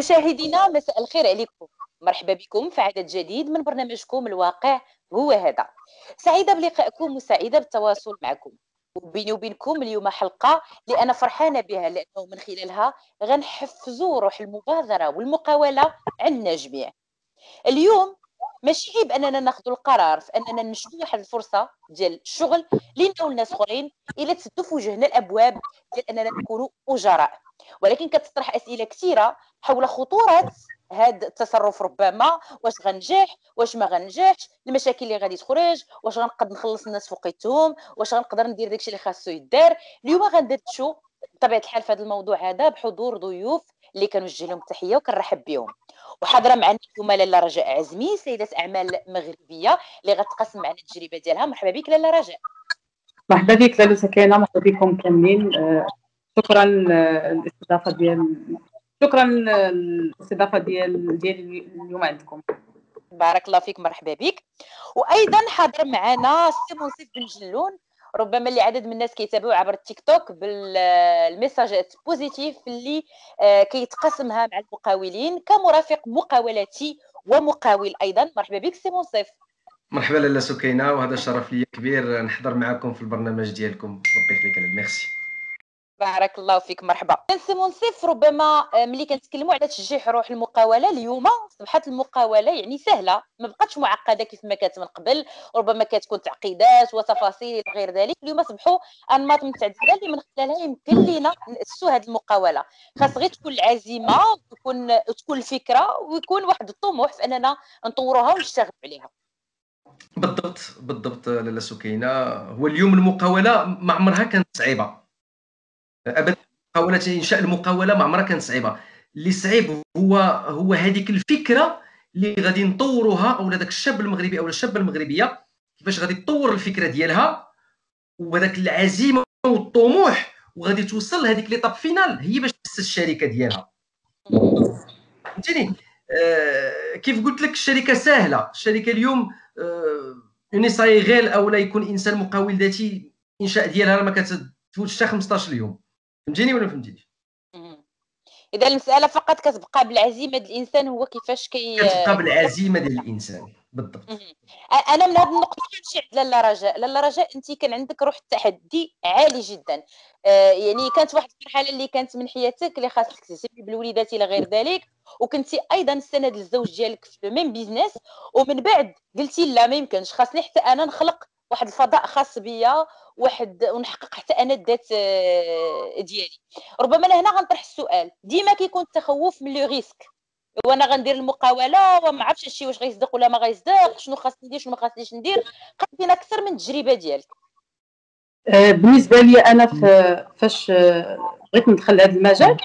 مشاهدينا مساء الخير عليكم. مرحبا بكم في عدد جديد من برنامجكم الواقع هو هذا. سعيدة بلقائكم وسعيدة بالتواصل معكم. وبيني وبينكم اليوم حلقة اللي أنا فرحانة بها لأنه من خلالها غنحفزوا روح المبادرة والمقاولة عندنا جميع. اليوم ماشي عيب اننا ناخذ القرار في أننا نشدوا واحد الفرصة ديال الشغل لينا والناس أخرين إلا تسدوا في وجهنا الأبواب ديال أننا نكونوا أجراء. ولكن كتطرح أسئلة كثيرة حول خطورة هذا التصرف ربما واش غنجح واش ما غنجحش المشاكل اللي غادي تخرج واش غنقدر نخلص الناس فوقيتهم واش غنقدر ندير داكشي اللي خاصو يدار. اليوم غندردشوا بطبيعة الحال في هذا الموضوع هذا بحضور ضيوف اللي كنوجه لهم التحيه وكنرحب بهم. وحاضرة معنا اليوم لاله رجاء عزمي سيدة أعمال مغربية اللي غتقسم معنا التجربة ديالها. مرحبا بك لاله رجاء. مرحبا بك لاله سكينة مرحبا بكم كاملين. آه، شكرا الاستضافه ديال شكرا الاستضافه ديال ديالي اليوم عندكم. بارك الله فيك مرحبا بك. وأيضا حاضر معنا السي منصف بن جلون ربما اللي عدد من الناس كيتابعوا عبر التيك توك بال messages positifs اللي آه، كيتقاسمها مع المقاولين كمرافق مقاولاتي ومقاول أيضا. مرحبا بك سي منصف. مرحبا لاله سكينة وهذا شرف لي كبير نحضر معكم في البرنامج ديالكم. ربي يخليك ميرسي. بارك الله فيك مرحبا. سي منصف ربما آه، ملي كنتكلموا على تشجيع روح المقاولة اليوم اصبحت المقاولة يعني سهلة ما بقاتش معقدة كيف ما كانت من قبل ربما كتكون تعقيدات وتفاصيل غير ذلك. اليوم اصبحوا أنماط متعدده اللي من خلالها يمكن لنا ناسسوا هذه المقاولة. خاص غير تكون العزيمة وتكون تكون الفكرة ويكون واحد الطموح في أننا نطوروها ونشتغلوا عليها. بالضبط بالضبط لاله سكينة. هو اليوم المقاولة ما عمرها كانت صعيبة. أبدا. محاوله إنشاء المقاولة ما عمرها كانت صعيبة. اللي صعيب هو هو هذيك الفكرة اللي غادي نطوروها أو داك الشاب المغربي أو الشابة المغربية كيفاش غادي تطور الفكرة ديالها وهذاك العزيمة والطموح وغادي توصل لهذيك ليطاب فينال هي باش تأسس الشركة ديالها. فهمتيني؟ آه كيف قلت لك الشركة سهلة. الشركة اليوم آه غير أو لا يكون إنسان مقاول ذاتي إنشاء ديالها ما كتفوتش حتى 15 يوم فهمتيني ولا فهمتيني إذا المسألة فقط كتبقى بالعزيمه ديال الإنسان هو كيفاش كي كتبقى بالعزيمه ديال الإنسان. بالضبط. أنا من هذه النقطة كنمشي عند لاله رجاء. لاله رجاء انت كان عندك روح التحدي عالي جدا. آه يعني كانت واحد المرحله اللي كانت من حياتك اللي خاصك تهتمي بالوليدات إلى غير ذلك وكنتي أيضا السند للزوج ديالك في même business ومن بعد قلتي لا ما يمكنش. خاصني حتى أنا نخلق واحد الفضاء خاص بيا واحد ونحقق حتى أنا الذات آه، ديالي. ربما أنا هنا غنطرح السؤال. ديما كيكون التخوف من le risque. وأنا غندير المقاوله وما عرفتش هادشي واش غيصدق ولا ما غيصدق شنو خاصني ندير شنو ما خاصنيش ندير. قدينا أكثر من التجربة ديالك. آه، بالنسبة لي أنا فاش آه، بغيت ندخل لهذا المجال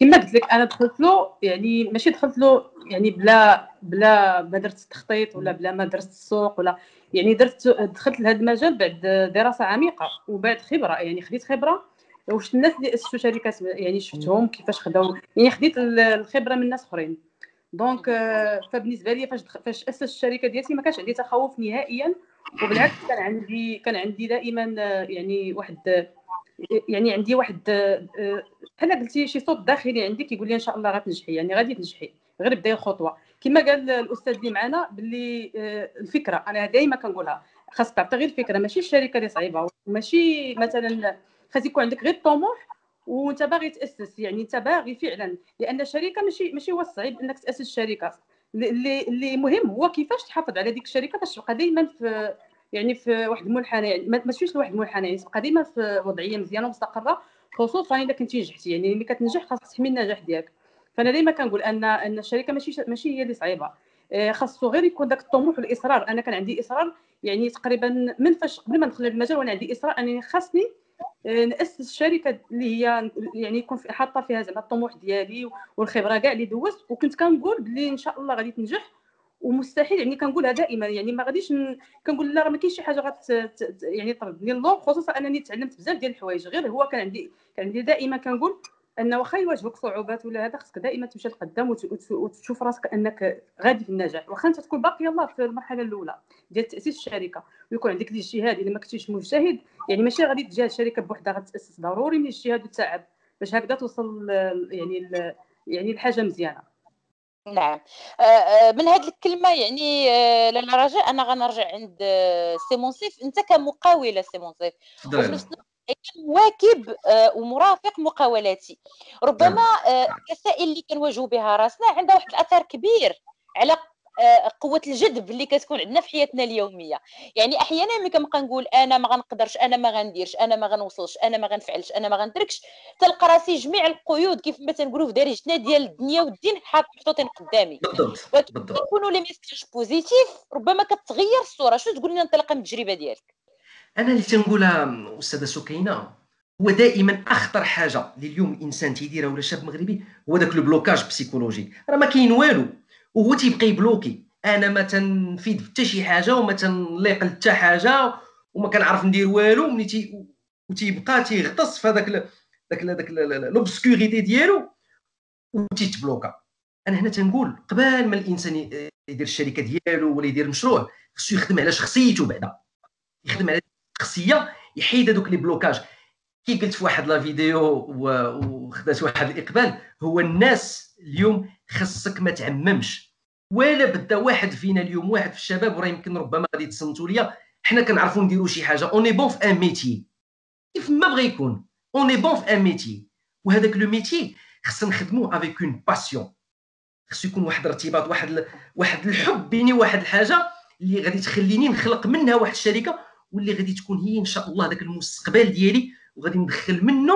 كما قلت لك أنا دخلت له يعني ماشي دخلت له يعني بلا بلا ما درت التخطيط ولا بلا ما درست السوق ولا يعني درت دخلت لهذا المجال بعد دراسة عميقة وبعد خبرة يعني خديت خبرة واش الناس اللي اسسوا شركات يعني شفتهم كيفاش خداو يعني خديت الخبرة من ناس أخرين. دونك فبالنسبة لي فاش فاش أسست الشركة ديالتي ما كانش عندي تخوف نهائيا وبالعكس كان عندي كان عندي دائما يعني واحد يعني عندي واحد بحال قلتي شي صوت داخلي عندي كيقول لي إن شاء الله غتنجحي يعني غادي تنجحي غير بداي الخطوة. كما قال الأستاذ اللي معنا باللي آه، الفكرة أنا دائما كنقولها خاصك تعطي غير الفكرة ماشي الشركة اللي صعيبة ماشي مثلا خاص يكون عندك غير الطموح وأنت باغي تأسس يعني أنت باغي فعلا لأن الشركة ماشي ماشي هو الصعيب إنك تأسس شركة. اللي اللي مهم هو كيفاش تحافظ على ديك الشركة باش تبقى دائما في يعني في واحد المنحنى يعني ما تمشيش لواحد المنحنى يعني تبقى ديما في وضعية مزيانة ومستقرة خصوصا إذا كنتي نجحتي يعني ملي كتنجح خاصك تحمي النجاح ديالك. فأنا ديما كنقول ان أن الشركة ماشي ماشي هي اللي صعيبة. آه، خاصو غير يكون داك الطموح والإصرار. أنا كان عندي إصرار يعني تقريبا من فاش قبل ما ندخل المجال وأنا عندي إصرار أنني خاصني آه، نأسس شركه اللي هي يعني يكون حاطة فيها زعما الطموح ديالي والخبرة كاع اللي دوزت. وكنت كنقول بلي إن شاء الله غادي تنجح ومستحيل. يعني كنقولها دائما. يعني ما غاديش ن... كنقول لا راه ما كاينش شي حاجة غت يعني تردني اللور خصوصا أنني تعلمت بزاف ديال الحوايج. غير هو كان عندي كان عندي دائما كنقول ان واخا يواجهوك صعوبات ولا هذا خصك دائما تمشي لقدام وتشوف راسك أنك غادي في النجاح. واخا أنت تكون باقي يلاه في المرحلة الأولى ديال تأسيس الشركة. ويكون عندك الاجتهاد إلا ما كنتيش مجتهد يعني ماشي غادي تجي الشركة بوحدها غتأسس ضروري من الاجتهاد والتعب باش هكذا توصل يعني يعني الحاجة مزيانة. نعم. آه، آه، من هذه الكلمة يعني آه، لالا رجاء أنا غنرجع عند سي منصف أنت كمقاوله سي منصف مواكب ومرافق مقاولاتي. ربما نعم. الرسائل اللي كنواجهوا بها راسنا عندها واحد الأثر كبير على آه، قوة الجذب اللي كتكون عندنا في حياتنا اليومية. يعني أحيانا ملي كنبقى نقول أنا ما غنقدرش أنا ما غنديرش أنا ما غنوصلش أنا ما غنفعلش أنا ما غنتركش تلقى راسي جميع القيود كيف ما تنقولوا في دارجتنا ديال الدنيا والدين محطوطين قدامي. بالضبط يكونوا لي messages positifs ربما كتغير الصورة. شنو تقول لنا انطلاقا من التجربة ديالك؟ أنا اللي تنقولها أستاذة سكينة هو دائما أخطر حاجة اللي اليوم الإنسان تيديرها ولا شاب مغربي هو داك ال blocage psychologique. راه ما كاين والو. وهو تيبقى يـ bloquer. أنا ما تنفيد حتى شي حاجة وما تنليق حتى حاجة وما كنعرف ندير والو. ملي تي وتيبقى تيغطس في هذاك داك داك l'obscurité ديالو وتيتبلوكا أنا هنا تنقول قبل ما الإنسان يدير الشركة ديالو ولا يدير مشروع خصو يخدم على شخصيته بعدا. يخدم على الشخصيه يحيد هذوك les blocages. كي قلت في واحد la vidéo وخدات واحد الإقبال هو الناس اليوم خاصك ما تعممش. ولا بدا واحد فينا اليوم واحد في الشباب وراه يمكن ربما غادي تصنتوا ليا حنا كنعرفوا نديروا شي حاجة. on est bon في un métier كيف ما بغى يكون. on est bon في un métier وهذاك le métier خصنا نخدموه avec une passion خصو يكون واحد الارتباط واحد ل... واحد الحب بيني واحد الحاجة اللي غادي تخليني نخلق منها واحد الشركة. واللي غادي تكون هي إن شاء الله ذاك المستقبل ديالي وغادي ندخل منه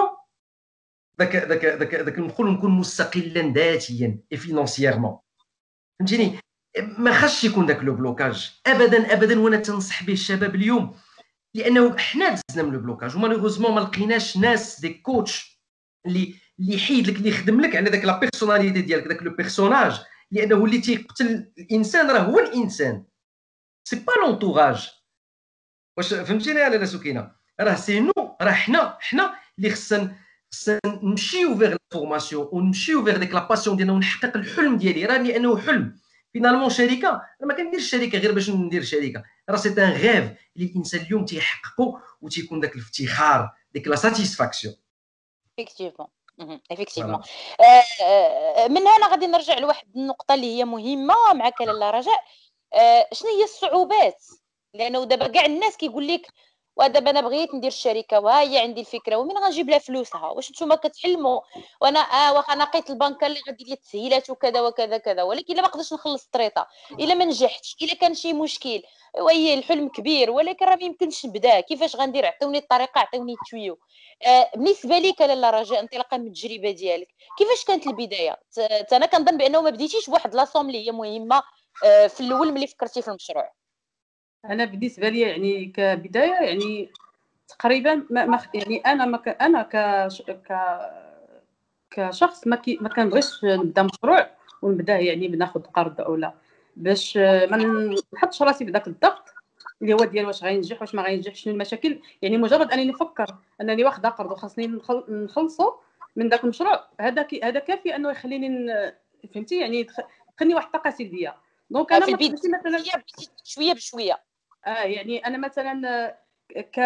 ذاك ذاك ذاك ذاك نقول نكون مستقلا ذاتيا financièrement فهمتيني؟ ما خاصش يكون ذاك le blocage. ابدا ابدا وأنا تنصح به الشباب اليوم لأنه حنا دزنا من le blocage و malheureusement ما لقيناش ناس des coachs اللي اللي يحيد لك اللي يخدم لك على ذاك la personnalité ديالك ذاك le personnage لأنه اللي تيقتل الإنسان راه هو الإنسان. c'est pas l'entourage واش فهمتيني يا لاله سكينة؟ راه c'est nous راه حنا حنا اللي خصنا نمشيو vers la formation ونمشيو vers ديك la passion ديالنا ونحقق الحلم ديالي. راه لأنه حلم. finalement شركة أنا ما كنديرش شركة غير باش ندير شركة. راه c'est un rêve اللي الإنسان اليوم تيحققو وتيكون داك الافتخار ديك la satisfaction effectivement effectivement من هنا غادي نرجع لواحد النقطة اللي هي مهمة معك لاله رجاء. آه، شنو هي الصعوبات؟ لأنه دابا كاع الناس كيقول لك ودابا أنا بغيت ندير الشركة وها هي عندي الفكرة ومن غنجيب لها فلوسها؟ واش نتوما كتحلموا؟ وأنا آه واخا نقيت البنكه اللي غادي لي التسهيلات وكذا وكذا كذا ولكن الا ما قدرتش نخلص الطريطة الا ما نجحتش الا كان شي مشكل وهي الحلم كبير ولكن راه ما يمكنش نبدا. كيفاش غندير؟ عطيوني الطريقة عطيوني التويو آه بالنسبة لك لاله رجاء انطلاقا من التجربة ديالك كيفاش كانت البداية؟ أنا كنظن بأنه ما بديتيش بواحد لاصوم اللي هي مهمة آه في الأول ملي فكرتي في المشروع. أنا بالنسبة لي يعني كبداية يعني تقريبا ما, ما يعني أنا ما أنا ك ك كشخص ما كي ما كنبغيش نبدا مشروع ونبدأ يعني بناخذ قرض أو لا. باش ما نحطش راسي بداك الضغط اللي هو ديال واش غينجح واش ما غينجحش شنو المشاكل؟ يعني مجرد أنني نفكر أنني واخده قرض وخاصني نخلصوا من داك المشروع هذا هذا كافي أنه يخليني فهمتي؟ يعني يدخلني واحد الطاقة سلبية. donc أنا مثلا شوية بشوية. آه يعني أنا مثلا ك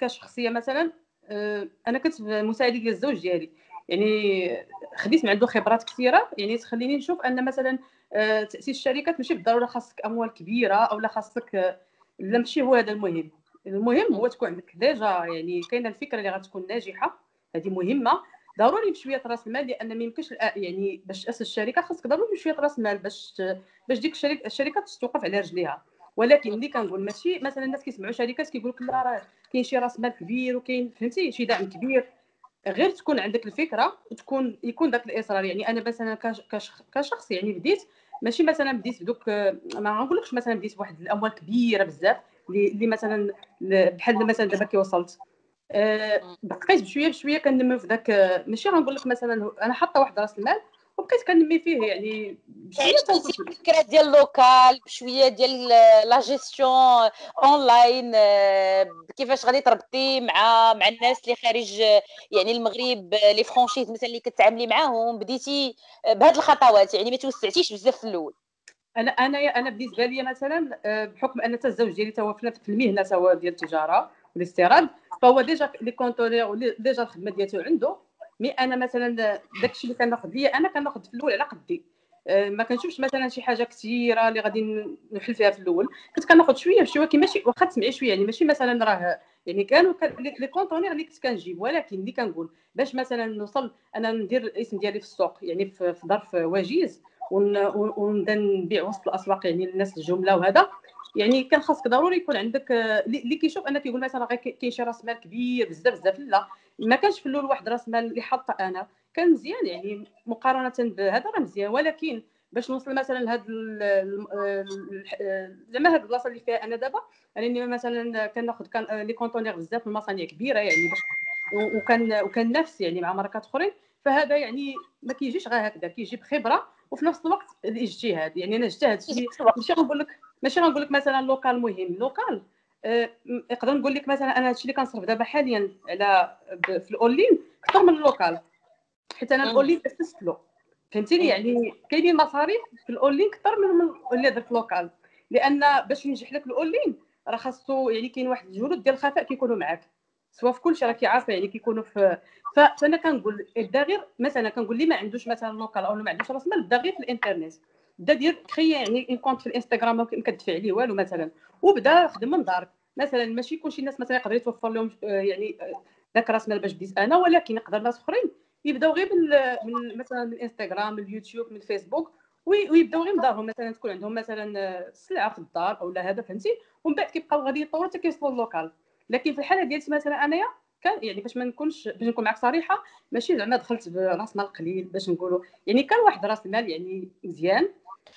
كشخصية مثلا آه، أنا كنت مساعدة ديال الزوج ديالي. يعني خديت من عنده خبرات كثيرة. يعني تخليني نشوف أن مثلا آه، تأسيس الشركات ماشي بالضرورة خاصك أموال كبيرة أو لا خاصك لا ماشي هو هذا المهم. المهم هو تكون عندك ديجا يعني كاينة الفكرة اللي غتكون ناجحة. هذه مهمة. ضروري بشوية رأس المال لأن ما يمكنش يعني باش تأسس الشركة خاصك ضروري بشوية رأس المال باش باش ديك الشركة الشركة توقف على رجليها. ولكن اللي كنقول ماشي مثلا الناس كيسمعوا شركات كيقول لك لا راه كاين شي راس مال كبير وكاين فهمتي؟ شي دعم كبير. غير تكون عندك الفكرة وتكون يكون داك الإصرار. يعني أنا مثلا كشخص يعني بديت ماشي مثلا بديت بدوك ما نقولكش مثلا بديت بواحد الأموال كبيرة بزاف اللي مثلا بحال مثلا دابا كي وصلت أه بقيت بشوية بشوية كنمي في ذاك ماشي غنقول لك مثلا أنا حاطة واحد راس المال وبقيت كنمي فيه يعني بشوية الفكرة ديال local بشوية ديال la gestion online كيفاش غادي تربطي مع مع الناس اللي خارج يعني المغرب les franchises مثلا اللي كتعاملي معاهم بديتي بهاد الخطوات يعني ما توسعتيش بزاف في الأول؟ أنا أنا أنا بالنسبة لي مثلا آه، بحكم أن الزوج ديالي تو في المهنة سواء ديال التجارة والاستيراد فهو déjà les conteneurs déjà الخدمة ديالته عنده mais أنا مثلا داكشي اللي كناخذ ليا أنا كناخذ في الأول على قدي. آه، ما كنشوفش مثلا شي حاجة كثيرة اللي غادي نحل فيها في الأول. كنت كناخذ شوية بشويه ولكن ماشي واخا تسمعي شوية يعني ماشي مثلا راه يعني كانوا les conteneurs اللي كنت كنجيب. ولكن اللي كنقول باش مثلا نوصل أنا ندير الاسم ديالي في السوق يعني في ظرف وجيز ونبدا نبيع وسط الأسواق يعني للناس الجملة وهذا. يعني كان خاصك ضروري يكون عندك اللي كيشوف أنك يقول مثلا غير كاين شي راس مال كبير بزاف بزاف لا. ما كانش في الأول واحد راس مال اللي حاطه أنا. كان مزيان يعني مقارنة بهذا راه مزيان. ولكن باش نوصل مثلا لهاد زعما هاد البلاصة اللي فيها أنا دابا أنني مثلا كناخذ كان les conteneurs بزاف من مصانع كبيرة يعني باش وكان وكان نفس يعني مع ماركات أخرين. فهذا يعني ما كيجيش غير هكذا كيجي بخبره وفي نفس الوقت الإجتهاد. يعني أنا اجتهدت ماشي غنقول لك ماشي غنقول لك مثلا local مهم. local آه، نقدر نقول لك مثلا أنا هادشي اللي كنصرف دابا حاليا على في الاونلاين أكثر من ال local حيت أنا الاونلاين اسست له فهمتيني؟ يعني كاينين مصاريف في الاونلاين أكثر من اللي درت local لأن باش ينجح لك الاونلاين راه خاصو يعني كاين واحد الجهود ديال الخفاء كيكونوا معاك. سواء في كلشي راه كيعرف يعني كيكونوا في فأنا كنقول بدا غير مثلا كنقول لي ما عندوش مثلا local أو ما عندوش رأس مال بدا غير في الإنترنت. بدا دير créer يعني compte في الانستغرام ما كتدفع عليه والو مثلا. وبدا خدم من دارك. مثلا ماشي يكون شي ناس مثلا يقدر يتوفر لهم آه، يعني آه، ذاك راس مال باش بديت أنا ولكن يقدر ناس أخرين. يبداو غير من, مثلا من الانستغرام من اليوتيوب من الفيسبوك ويبداو غير من دارهم. مثلا تكون عندهم مثلا سلعة في الدار أو لا هذا فهمتي؟ ومن بعد كيبقاو غادي يطوروا حتى كيوصلوا ال local لكن في الحالة ديالتي مثلا أنايا كان يعني باش ما نكونش باش نكون معك صريحة ماشي زعما دخلت براس مال قليل باش نقولوا. يعني كان واحد راس المال يعني مزيان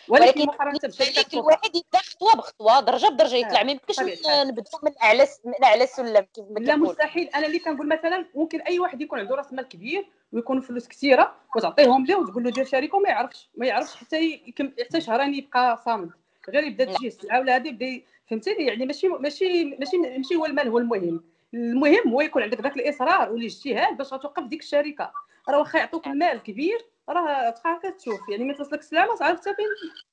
ولكن بشركات الواحد يبدأ خطوة بخطوة درجه بدرجه يطلع ما يمكنش نبداو من أعلى من أعلى السلم كيف ما لا مستحيل. أنا اللي كنقول مثلا ممكن أي واحد يكون عنده راس مال كبير ويكون فلوس كثيرة وتعطيهم ليه وتقول له دير شركه وما يعرفش ما يعرفش حتى حتى شهرين يبقى صامد غير يبدأ تجي السلعه ولا هذه يبدأ فهمتيني يعني ماشي ماشي ماشي ماشي هو المال هو المهم. المهم هو يكون عندك ذاك الإصرار والإجتهاد باش توقف ديك الشركة. راه واخا يعطوك المال كبير راه تبقى كتشوف يعني ما توصلك السلعه ما تعرف حتى فين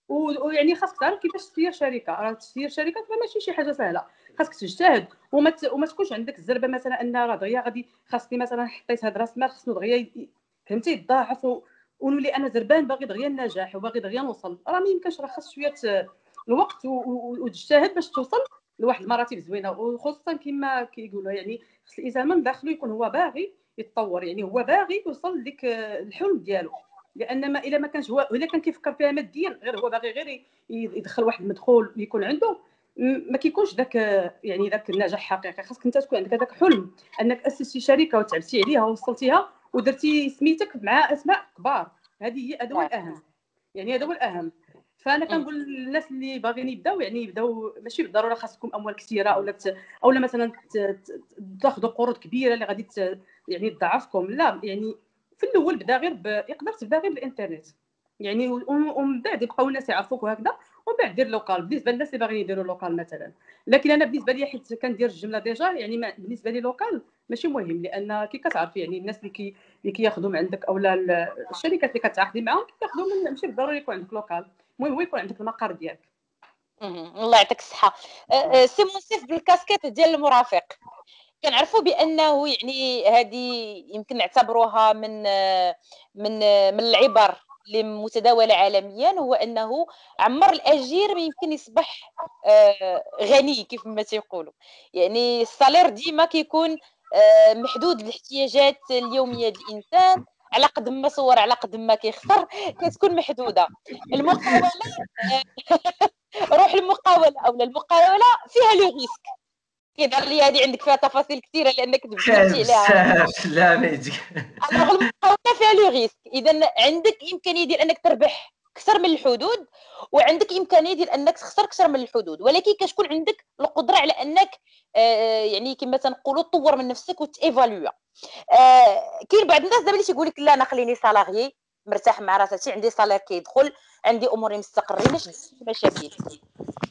ويعني خاصك تعرف كيفاش تدير شركة. راه تدير شركة ماشي شي حاجة سهلة. خاصك تجتهد. وما وما تكونش عندك الزربة مثلا إن راه دغيا غادي خاصني مثلا حطيت هاد راس المال خصني دغيا فهمتي؟ يضاعف ونولي أنا زربان باغي دغيا النجاح وباغي دغيا نوصل. راه ما يمكنش راه خاص شوية الوقت وتجتهد باش توصل لواحد المراتب زوينة. وخصوصا كما كيقولوا يعني خص الانسان من داخله يكون هو باغي يتطور. يعني هو باغي يوصل لديك الحلم ديالو. لأن ما إلا ما كانش هو الا كان كيفكر فيها ماديا غير هو باغي غير يدخل واحد المدخول يكون عنده. ما كيكونش ذاك يعني ذاك النجاح حقيقي. خاصك أنت تكون عندك هذاك حلم أنك اسستي شركة وتعبتي عليها ووصلتيها ودرتي سميتك مع أسماء كبار. هذه هي هذا هو الأهم. يعني هذا هو الأهم. فأنا كنقول للناس اللي باغيين يبداو يعني يبداو ماشي بالضرورة خاصكم أموال كثيرة اولا اولا مثلا تاخذوا قروض كبيرة اللي غادي يعني تضعفكم لا يعني في الأول بدا غير. يقدر تبدا غير بالإنترنت. يعني ومن بعد يبقاو الناس يعرفوك وهكذا ومن بعد دير local. بالنسبة للناس اللي باغيين يديروا local مثلا. لكن أنا بالنسبة لي حيت كندير الجملة déjà يعني ما بالنسبة لي local ماشي مهم لأن كي كتعرف يعني الناس اللي كي اللي كياخذوا من عندك اولا الشركات اللي كتعاقدي معاهم كياخذوا من ماشي بالضروري يكون عندك local. المهم هو يكون عندك المقر ديالك. الله يعطيك الصحة. سي منصف بالكاسكيت ديال المرافق. كنعرفوا بأنه يعني هذه يمكن نعتبروها من من من العبر اللي متداوله عالميا هو أنه عمر الأجير يمكن يصبح آه، غني كيف ما تيقولوا. يعني ال salaire ديما كيكون آه، محدود الاحتياجات اليومية الانسان على قد ما صور على قد ما كيختار كتكون محدودة. المقاولة روح المقاولة أو المقاولة فيها le risque. كيظهر لي هذه عندك فيها تفاصيل كثيرة لأنك تبدلتي عليها لا ما يجيك المقاوله فيها le risque. اذا عندك إمكانية ديال أنك تربح أكثر من الحدود وعندك إمكانية ديال أنك تخسر أكثر من الحدود. ولكن كتكون عندك القدرة على أنك آه يعني كما تنقولوا تطور من نفسك وتيفالوا آه كاين بعض الناس دابا اللي تيقول لك لا أنا خليني سالاريي مرتاح مع راساتي عندي صالير كيدخل عندي أموري مستقرين مشاكل.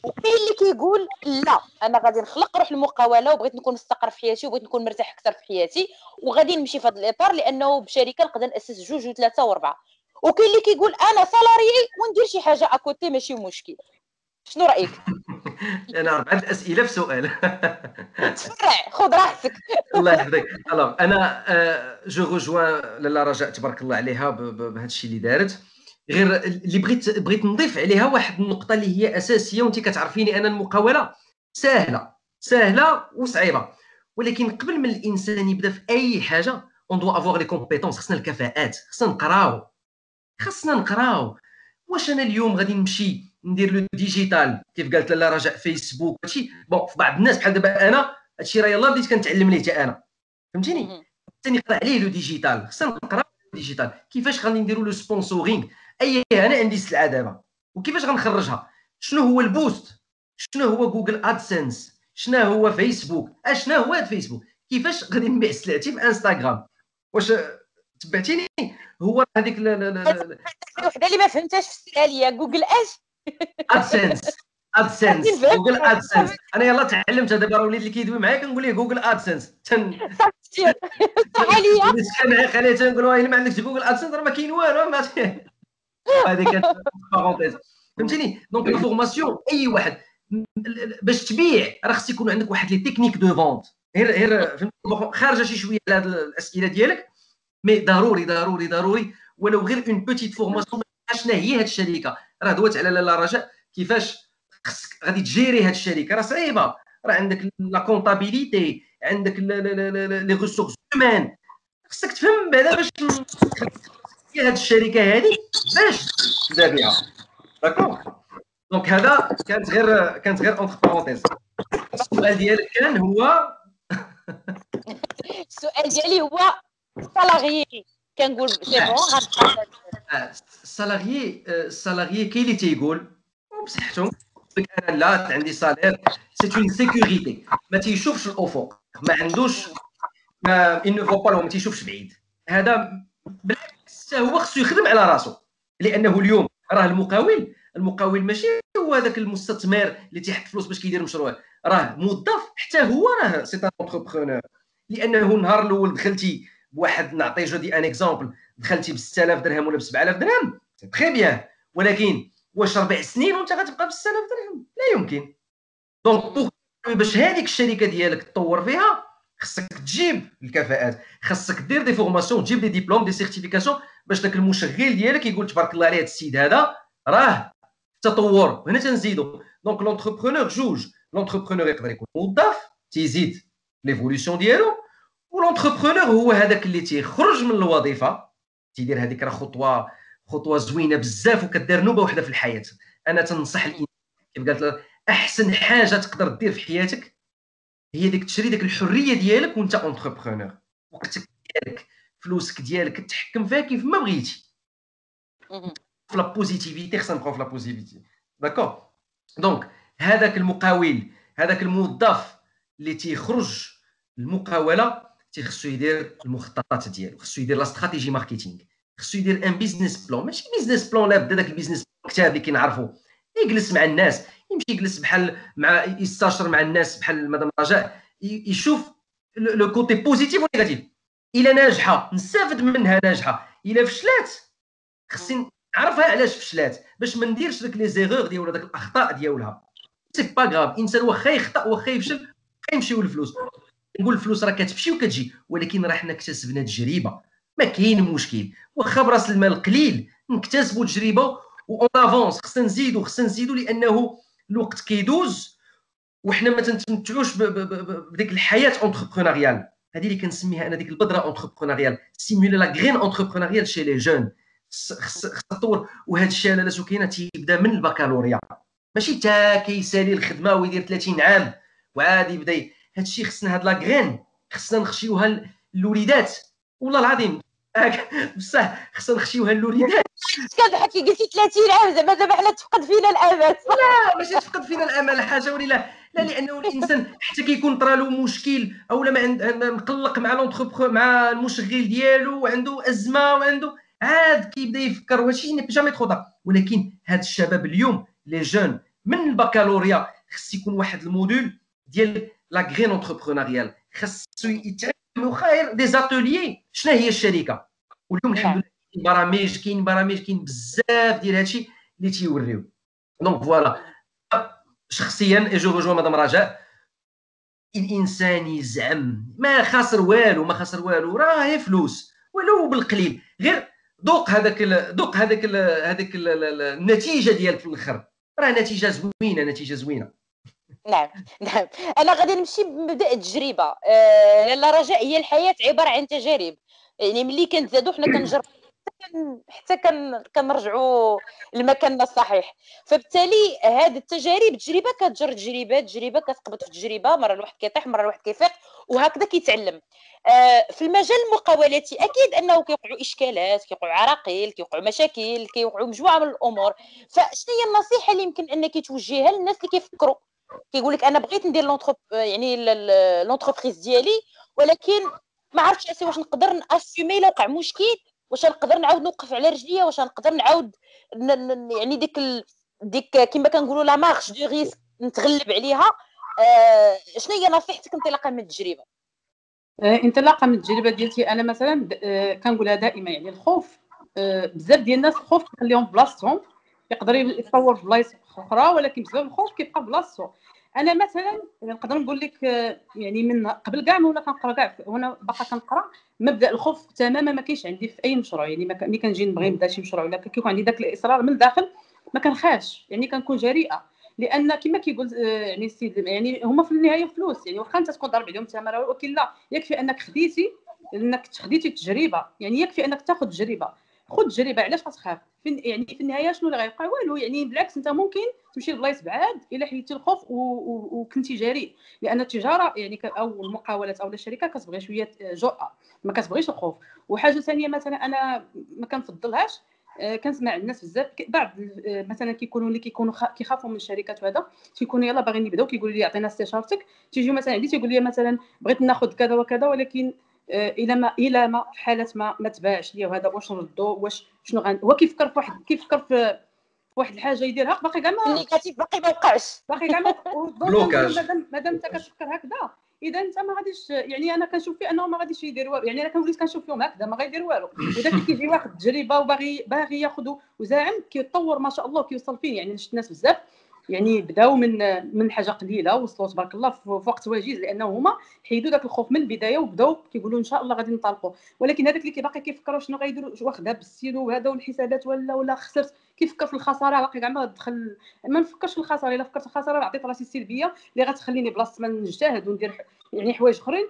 وكاين اللي كيقول لا أنا غادي نخلق روح المقاولة وبغيت نكون مستقر في حياتي وبغيت نكون مرتاح أكثر في حياتي وغادي نمشي في هذا الإطار لأنه بشركة نقدر نأسس جوج وثلاثه وأربعة. وكاين اللي كيقول أنا salarié وندير شي حاجة à côté ماشي مشكل. شنو رأيك؟ أنا اربعه الاسئله في سؤال. تفرع خذ راحتك. الله يحفظك. Alors أنا je rejoins لاله رجاء تبارك الله عليها بهذا الشيء اللي دارت. غير اللي بغيت بغيت نضيف عليها واحد النقطة اللي هي أساسية وانت كتعرفيني أنا المقاولة. سهلة سهلة وصعيبة. ولكن قبل من الإنسان يبدأ في أي حاجة on doit avoir les compétences خصنا الكفاءات خصنا نقراو. خصنا نقراو. واش أنا اليوم غادي نمشي ندير le digital. كيف قالت لاله رجاء فيسبوك هادشي. Bon في بعض الناس بحال دابا أنا هادشي راه يلاه بديت كنتعلم ليه حتى أنا. فهمتيني؟ حتى نقرأ عليه le digital. خصنا نقرأ digital. كيفاش غادي نديروا le sponsoring أي أنا عندي سلعه دابا. وكيفاش غنخرجها؟ شنو هو ال post؟ شنو هو جوجل ادسنس شنو هو فيسبوك أشنو هو هاد فيسبوك كيفاش غادي نبيع سلعتي في انستغرام واش تبعتيني؟ هو هذيك وحده اللي ما فهمتهاش في السؤال جوجل أش؟ ادسنس ادسنس جوجل ادسنس أنا يلا تعلمت دابا راه وليد اللي كيدوي معايا كنقول ليه جوجل ادسنس تن عليا خليه تنقول إلا ما عندكش جوجل ادسنس راه ما كاين والو. ما هذه كانت parenthèse فهمتيني؟ donc ال formation أي واحد. باش تبيع راه خص يكون عندك واحد les techniques de vente غير غير خارجة شي شوية على هذه الأسئلة ديالك. mais ضروري ضروري ضروري. ولو غير une petite formation شنو هي هذه الشركة. راه دوات على لاله رجاء. كيفاش خصك غادي تجيري هذه الشركة؟ راه صعيبة. راه عندك la comptabilité عندك les ressources humaines خصك تفهم بعدا باش هذه الشركة هذه باش تبدا بها d'accord donc هذا كانت غير كانت غير entre parenthèses السؤال ديالك كان هو السؤال ديالي هو salarié كنقول c'est bon ال salarié ال salarié كاين اللي تيقول بصحتهم أنا لا عندي salaire c'est une sécurité ما تيشوفش الأفق. ما عندوش ما ان فو با ما تيشوفش بعيد. هذا بالعكس هو خصو يخدم على راسو. لأنه اليوم راه المقاول. المقاول ماشي هو هذاك المستثمر اللي تيحط فلوس باش كيدير مشروع. راه موظف. حتى هو راه c'est un entrepreneur لأنه النهار الأول دخلتي بواحد نعطي je dis un exemple دخلتي ب 6000 درهم ولا ب 7000 درهم. c'est très bien ولكن واش ربع سنين وانت غتبقى ب 6000 درهم؟ لا يمكن. donc باش هذيك الشركة ديالك تطور فيها خصك تجيب الكفاءات خصك دير des formations تجيب des diplômes des certifications باش داك المشغل ديالك يقول تبارك الله عليه هذا السيد هذا راه تطور. هنا تنزيدو. donc l'entrepreneur جوج l'entrepreneur يقدر يكون موظف تيزيد l'évolution ديالو. و l'entrepreneur هو هذاك اللي تيخرج من الوظيفة تيدير هذيك راه خطوة خطوة زوينة بزاف وكدير نوبة وحدة في الحياة. أنا تنصح الانسان كيف قالت أحسن حاجة تقدر دير في حياتك هي ديك تشري ديك الحرية ديالك وأنت entrepreneur وقتك ديالك فلوسك ديالك تحكم فيها كيف ما بغيتي. في la positivité خصنا نبقاو في la positivité d'accord donc هذاك المقاول هذاك الموظف اللي تيخرج المقاولة تيخصو يدير المخططات ديالو خصو يدير la stratégie marketing خصو يدير un business plan ماشي business plan لا بدا داك ال business كتاب اللي كنعرفو. يجلس مع الناس يمشي يجلس بحال مع يستشر مع الناس بحال مدام رجاء يشوف le côté positif و négatif إلا ناجحة نستافد منها ناجحة. إلا فشلات خصني نعرفها علاش فشلات باش ما نديرش داك les erreurs ديالها داك الأخطاء ديالها. c'est pas grave انسان واخا يخطأ واخا يفشل يمشيو الفلوس نقول الفلوس راه كتمشي وكتجي ولكن راه حنا اكتسبنا تجربه ما كاين مشكل. واخا براس المال قليل نكتسبوا تجربه on avance خصنا نزيدوا خصنا نزيدوا لأنه الوقت كيدوز وحنا ما تنتمتعوش بديك الحياة entrepreneuriale هذه اللي كنسميها أنا ديك البذره entrepreneuriale stimuler la graine entrepreneuriale chez les jeunes خص تطور الشيء لاله سكينه تيبدا من البكالوريا. ماشي تا كيسالي الخدمة ويدير 30 عام. وعادي يبدأ هذا الشيء خصنا هاد la graine خصنا نخشيوها للوليدات والله العظيم بصح خصنا نخشيوها للوليدات كضحك قلتي 30 عام زعما دابا حنا تفقد فينا الأمل. لا ماشي تفقد فينا الأمل حاجة ولا لا. لا لأنه الإنسان حتى كيكون طرا له مشكل أو ما عند مقلق مع l'entrepre- مع المشغل ديالو وعنده أزمة وعنده عاد كيبدا يفكر واش jamais trop ولكن هاد الشباب اليوم les jeunes من البكالوريا خص يكون واحد ال module ديال la graine entrepreneuriale خاصو يتعلم غير des ateliers شنو هي الشركة واليوم الحمد لله كاين برامج كاين برامج كاين بزاف ديال هادشي اللي تيوريو donc voilà شخصيا je rejoins مدام رجاء الانسان يزعم ما خاسر والو ما خاسر والو راه فلوس ولو بالقليل غير دوق هذاك دوق هذاك هذاك النتيجه ديالك في الآخر راه نتيجه زوينه نتيجه زوينه نعم نعم. أنا غادي نمشي بمبدأ التجربة. آه لا رجاء هي الحياة عبارة عن تجارب. يعني ملي كنتزادوا حنا كنجربوا حتى كن كنرجعوا لمكاننا الصحيح. فبالتالي هذه التجارب تجربه كتجر تجربه تجربه كتقبض في تجربه مرة الواحد كيطيح مرة الواحد كيفيق وهكذا كيتعلم. آه في المجال المقاولاتي أكيد أنه كيوقعوا إشكالات كيوقعوا عراقيل كيوقعوا مشاكل كيوقعوا مجموعة من الأمور. فشنو هي النصيحة اللي يمكن أنك توجهها للناس اللي كيفكروا؟ كيقول لك أنا بغيت ندير l'entrep- يعني l'entreprise ديالي ولكن ما عرفتش أسي واش نقدر ن assumer لو وقع مشكل واش نقدر نعاود نوقف على رجليا واش نقدر نعاود يعني ديك ال... ديك كما كنقولوا la marge de risque نتغلب عليها. آه شنو هي نصيحتك انطلاقا من التجربة؟ آه انطلاقا من التجربة ديالتي أنا مثلا آه كنقولها دائما يعني الخوف آه بزاف ديال الناس الخوف كيخليهم بلاصتهم يقدر يتطور في بلايص أخرى ولكن بسبب الخوف كيبقى بلاصتو. أنا مثلا نقدر نقول لك يعني من قبل كاع ما ولا كنقرأ كاع؟ وأنا باقا كنقرأ مبدأ الخوف تماما ما كاينش عندي في أي مشروع. يعني ملي كنجي نبغي نبدا شي مشروع ولا كيكون عندي داك الإصرار من الداخل ما كنخافش. يعني كنكون جريئة. لأن كما كيقول يعني السيد يعني هما في النهاية فلوس. يعني واخا أنت تكون ضارب عليهم الثمره ولكن لا. يكفي أنك خديتي أنك خديتي تجربة. يعني يكفي أنك تاخذ تجربة. خذ تجربه علاش غتخاف يعني في النهاية شنو اللي غيبقى؟ والو يعني بالعكس أنت ممكن تمشي لبلايص بعاد إلا حيدتي الخوف وكنتي جريء لأن التجارة يعني أو المقاولات أو الشركة كتبغي شوية جرأه ما كتبغيش الخوف. وحاجة ثانية مثلا أنا ما كنفضلهاش آه، كنسمع الناس بزاف بعض آه، مثلا كيكونوا اللي كيكونوا كيخافوا من الشركات وهذا تيكونوا يلاه باغيين يبداو كيقولوا لي عطينا استشارتك تيجيو مثلا عندي تيقول لي مثلا بغيت ناخذ كذا وكذا ولكن إلى ما إلى ما في حالة ما ما تباعش ليا. وهذا واش نردو واش شنو غن... هو كيفكر في واحد كيفكر في واحد الحاجة يديرها؟ باقي كاع ما ال négatif باقي ما وقعش. باقي كاع ما blocage. مادام انت كتفكر هكذا إذا انت ما غاديش يعني أنا كنشوف فيه أنه ما غاديش يدير والو. يعني أنا كنولي كنشوف فيهم هكذا ما غيدير والو. وإذا كيجي واحد تجربة وباغي باغي ياخذ وزاعم كيتطور ما شاء الله كيوصل فين يعني شفت ناس بزاف يعني بداو من من حاجة قليلة وصلوا تبارك الله في وقت وجيز لأنه هما حيدوا داك الخوف من البداية وبداو كيقولوا إن شاء الله غادي نطلقوا ولكن هذاك اللي كيباقي كيفكر شنو غيديروا واخدها بالسيلو وهذا والحسابات ولا ولا خسرت. كيفكر في الخسارة؟ باقي كاع ما دخل ما نفكرش في الخسارة. إلا فكرت في الخسارة عطيت راسي السلبية اللي غتخليني بلاصة ما نجتهد وندير يعني حوايج أخرين.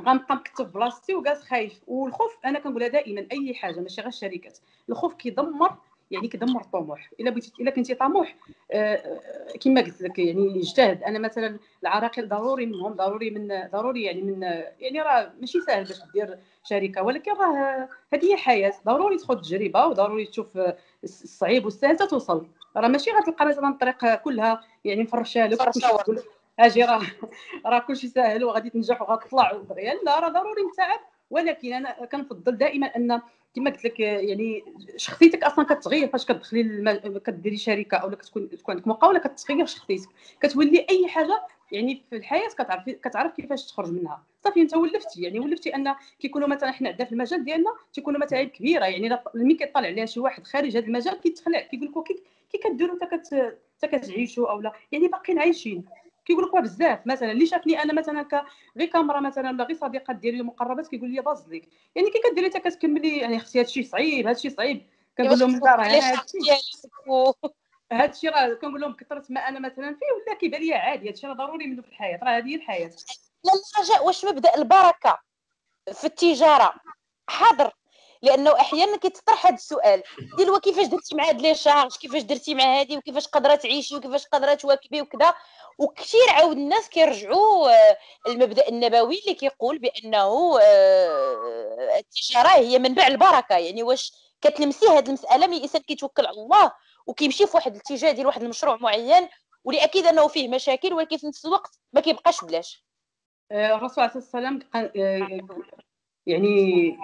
غنبقى مكتب بلاصتي وكاز خايف. والخوف أنا كنقولها دائما أي حاجة ماشي غير الشركات. الخوف كيدمر يعني كدمر الطموح إلا بغيتي إلا كنتي طموح آه كما قلت لك يعني اجتهد. أنا مثلا العراقيل ضروري منهم ضروري من ضروري يعني من يعني راه ماشي سهل باش دير شركة ولكن راه هذه هي الحياة ضروري تاخذ تجربة وضروري تشوف الصعيب والسهل توصل. راه ماشي غتلقى مثلا الطريق كلها يعني مفرشه لك أجي راه راه كلشي ساهل وغادي تنجح وغتطلع لا راه ضروري نتعب. ولكن أنا كنفضل دائما أن كما قلت لك يعني شخصيتك أصلا كتغير فاش كتدخلي. كديري شركة أو كتكون تكون عندك مقاولة كتغير شخصيتك. كتولي أي حاجة يعني في الحياة كتعرفي كتعرف كيفاش تخرج منها. صافي أنت ولفتي يعني ولفتي أن كيكونوا مثلا حنا عندنا في المجال ديالنا تيكونوا متاعب كبيرة. يعني ملي كيطلع عليها شي واحد خارج هذا المجال كيتخلع كيقول لك كي كديروا حتى كتعيشوا أو لا. يعني باقيين عايشين. كيقول لك بزاف مثلا اللي شافني أنا مثلا ك غير كاميرا مثلا ولا غير صديقات ديالي المقربات كيقول لي باز ليك يعني كي كديري حتى كتكملي يعني أختي هادشي صعيب هادشي صعيب. كنقول لهم لا راه هادشي راه كنقول لهم كثرت ما أنا مثلا فيه ولا كيبان لي عادي هادشي راه ضروري منه في الحياة راه هذه هي الحياة. لا رجاء واش مبدأ البركة في التجارة؟ حاضر لأنه أحيانا كيتطرح هذا السؤال ديال كيفاش درتي مع هاد les charges كيفاش درتي مع هادي وكيفاش قادره تعيشي وكيفاش قادره تواكبي وكذا. وكثير عاود الناس كيرجعوا آه، المبدأ النبوي اللي كيقول بأنه آه، التجارة هي منبع البركة. يعني واش كتلمسي هذه المسألة من الانسان كيتوكل على الله وكيمشي في واحد الاتجاه ديال واحد المشروع معين واللي أكيد أنه فيه مشاكل ولكن في نفس الوقت ما كيبقاش بلاش. آه، الرسول عليه الصلاة والسلام يعني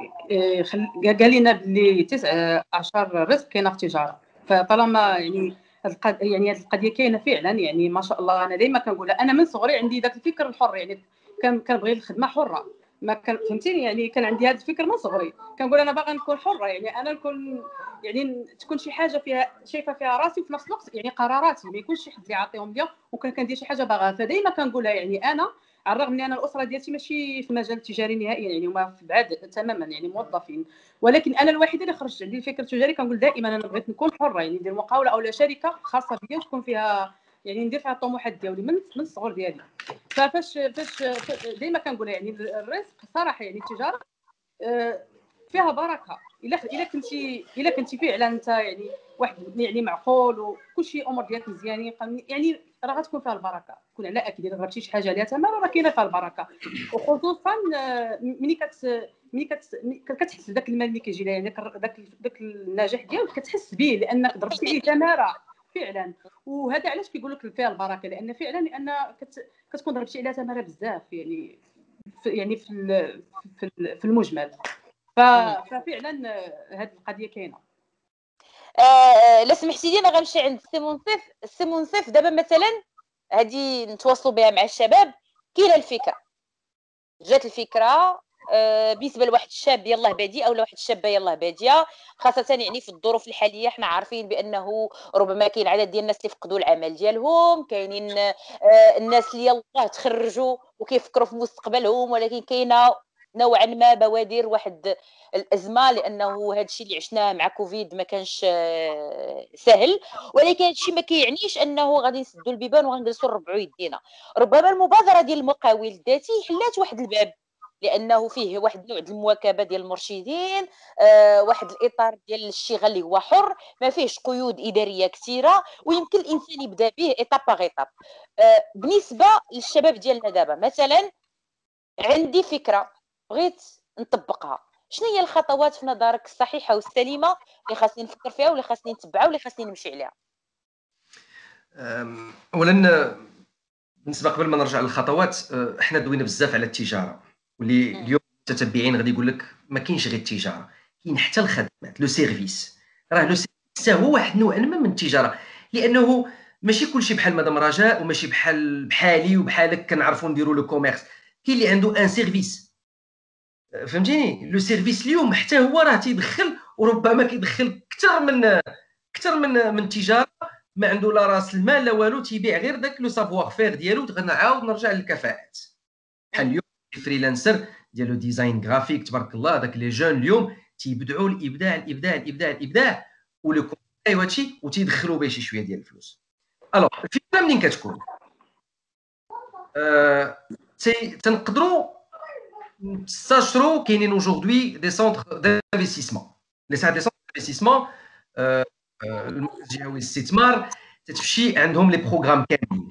قال لنا بلي تسع عشر رزق كاينة في التجارة. فطالما يعني. يعني هذه القضية كاينة فعلا يعني ما شاء الله أنا دائما كنقولها أنا من صغري عندي ذاك الفكر الحر يعني كنبغي الخدمة حرة. ما كان فهمتيني؟ يعني كان عندي هذا الفكر من صغري. كنقول أنا باغا نكون حرة يعني أنا نكون يعني تكون شي حاجة فيها شايفة فيها راسي وفي نفس الوقت يعني قراراتي ما يكونش شي حد اللي يعطيهم ليا وكان كندير شي حاجة باغاها فديما كنقولها يعني أنا على الرغم من أن الأسرة ديالتي ماشي في المجال التجاري نهائيا يعني هما في بعاد تماما يعني موظفين. ولكن أنا الوحيدة اللي خرجت عندي الفكر التجاري كنقول دائما أنا بغيت نكون حرة يعني ندير مقاولة أو لا شركة خاصة بيا وتكون فيها يعني ندير فيها الطموحات ديالي من من الصغر ديالي. فاش فاش ديما كنقول يعني الرزق صراحة يعني التجارة آه، فيها بركة. إلا إلا كنتي إلا كنتي فعلا أنت يعني واحد يعني معقول وكل شيء أمور ديالك مزيانين يعني راه غتكون فيها البركة. تكون على أكيد الا ضربتي شي حاجة عليها ثمن راه كاينة فيها البركة. وخصوصا آه، ملي كت ملي كتحس بداك المال اللي كيجي لها يعني داك داك النجاح ديالك كتحس به لأنك ضربتي عليه ثمره فعلا. وهذا علاش كيقول لك فيها البركة؟ لأن فعلا لأن كت... كتكون ضربتي عليها ثمره بزاف يعني في يعني في في, في المجمل. ففعلا هذه القضية كاينة. آه لا سمحتي لي أنا غنمشي عند السي منصف دابا مثلا هذه نتواصلوا بها مع الشباب. كاينة الفكرة. جات الفكرة آه، بالنسبة لواحد الشاب يلاه بادي أو لواحد الشابة يلاه بادية. خاصة يعني في الظروف الحالية حنا عارفين بأنه ربما كاين عدد ديال الناس اللي فقدوا العمل ديالهم. كاينين آه، الناس اللي يلاه تخرجوا وكيفكروا في مستقبلهم ولكن كاينة نوعا ما بوادر واحد الأزمة لأنه هذا الشيء اللي عشناه مع كوفيد ما كانش آه، سهل. ولكن هذا الشيء ما كيعنيش أنه غادي نسدوا البيبان وغنجلسوا نربعوا يدينا. ربما المبادرة ديال المقاول الذاتي حلات واحد الباب لأنه فيه واحد النوع المواكبة ديال المرشدين آه واحد الإطار ديال الشغل اللي هو حر ما فيهش قيود إدارية كثيرة ويمكن الإنسان يبدأ به ايطاب باغ ايطاب آه بالنسبة للشباب ديالنا دابا مثلا عندي فكرة. بغيت نطبقها. شنو هي الخطوات في نظرك الصحيحة والسليمة اللي خاصني نفكر فيها واللي خاصني نتبعها واللي خاصني نمشي عليها؟ اولا بالنسبة قبل ما نرجع للخطوات آه، إحنا دوينا بزاف على التجارة. واللي اليوم المتتبعين غادي يقول لك ما كاينش غير التجارة. كاين حتى الخدمات le service. راه le service هو واحد نوع ما من التجارة. لأنه ماشي كلشي بحال مدام رجاء وماشي بحال بحالي وبحالك كنعرفوا نديروا le commerce. كاين اللي عنده un service. فهمتيني؟ le service اليوم حتى هو راه تيدخل وربما كيدخل أكثر من أكثر من من التجاره ما عنده لا راس المال لا والو تيبيع غير داك le savoir-faire ديالو غنعاود نرجع للكفاءات. بحال اليوم freelancer ديالو design graphique تبارك الله داك les jeunes اليوم تيبدعوا الإبداع الإبداع الإبداع الإبداع و le contenu وهادشي وتيدخلوا به شي شوية ديال الفلوس. Alors الفكرة منين كتكون؟ آه تنقدروا des centres d'investissement لي ساعات des centres d'investissement المركز الجهوي للاستثمار تتمشي عندهم les programmes كاملين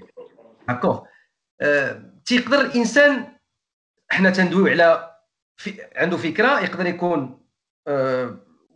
d'accord تيقدر الانسان حنا تندويو على عنده فكره يقدر يكون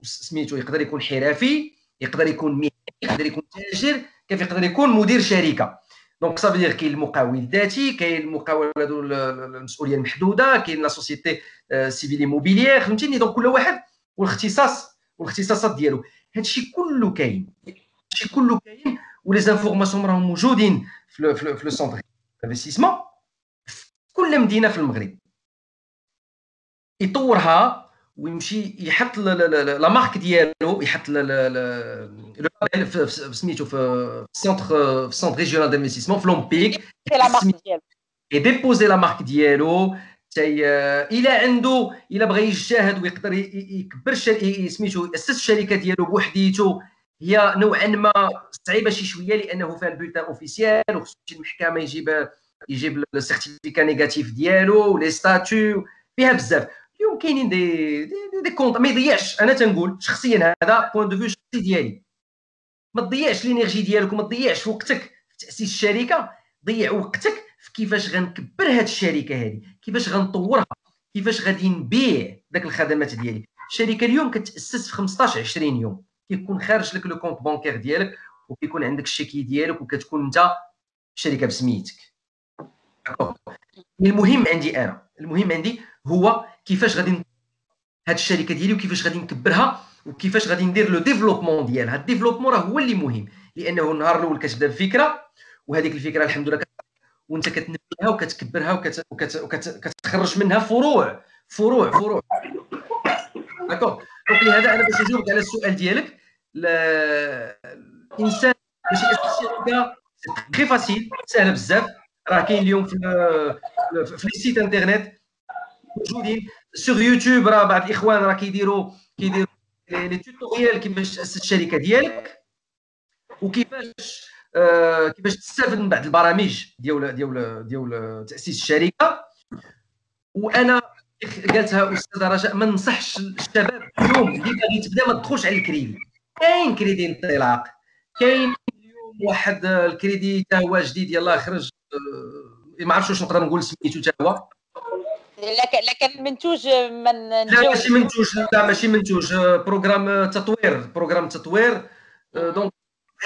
سميتو يقدر يكون حرفي يقدر يكون مهني يقدر يكون تاجر كيف يقدر يكون مدير شركه donc صافي دير كاين المقاول الذاتي كاين المقاول ذو المسؤوليه المحدوده كاين la société civile immobilière فهمتيني donc كل واحد والاختصاص والاختصاصات ديالو هادشي كله كاين هادشي كله كاين و les informations راهم موجودين في في le centre investissement في كل مدينه في المغرب يطورها ويمشي يحط la marque ديالو يحط سميتو في ال centre في ال centre régional d'investissement في l'OMPIC ي déposer la marque ديالو. تي إلى عنده إلى بغى يجتهد ويقدر يكبر سميتو يأسس الشركة ديالو بوحديتو. هي نوعا ما صعيبة شي شوية لأنه فيها ال bulletin officiel وخصو يمشي للمحكمه يجيب يجيب ال certificat négatif ديالو les statuts فيها بزاف. اليوم كاينين دي دي, des comptes ما يضيعش. أنا تنقول شخصيا هذا point de vue شخصي ديالي. ما تضيعش l'énergie ديالك وما تضيعش وقتك في تأسيس الشركة. ضيع وقتك في كيفاش غنكبر هاد الشركة هذه كيفاش غنطورها. كيفاش غادي نبيع داك الخدمات ديالي. الشركة اليوم كتأسس في 15 20 يوم. كيكون خارج لك le compte bancaire ديالك وكيكون عندك ال chéquier ديالك وكتكون أنت شركة بسميتك. المهم عندي أنا. المهم عندي هو كيفاش غادي هاد الشركة ديالي وكيفاش غادي نكبرها وكيفاش غادي ندير le développement ديالها. ال développement راه هو اللي مهم لأنه النهار الأول كتبدا بفكرة وهذيك الفكرة الحمد لله وأنت كتنميها وكتكبرها وكت... وكت... وكت... وكتخرج منها فروع فروع فروع. d'accord donc لهذا أنا باش نجاوبك على السؤال ديالك الانسان باش ياسس شركه très facile سهله بزاف راه كاين اليوم في في les sites internet موجودين sur YouTube راه بعض الإخوان راه كيديروا كيديروا les tutoriels كيفاش تاسس الشركة ديالك وكيفاش آه كيفاش تستافد من بعض البرامج ديال ديال ديال تأسيس الشركة. وأنا قالتها أستاذة رجاء ما ننصحش الشباب اليوم اللي باغي تبدأ ما تدخلش على الكريدي. كاين كريدي انطلاق كاين اليوم واحد الكريدي حتى هو جديد يلاه خرج آه، ما عرفتش واش نقدر نقول سميتو حتى هو. لكن منتوج من لا ماشي منتوج لا ماشي منتوج. آه، programme تطوير programme تطوير. donc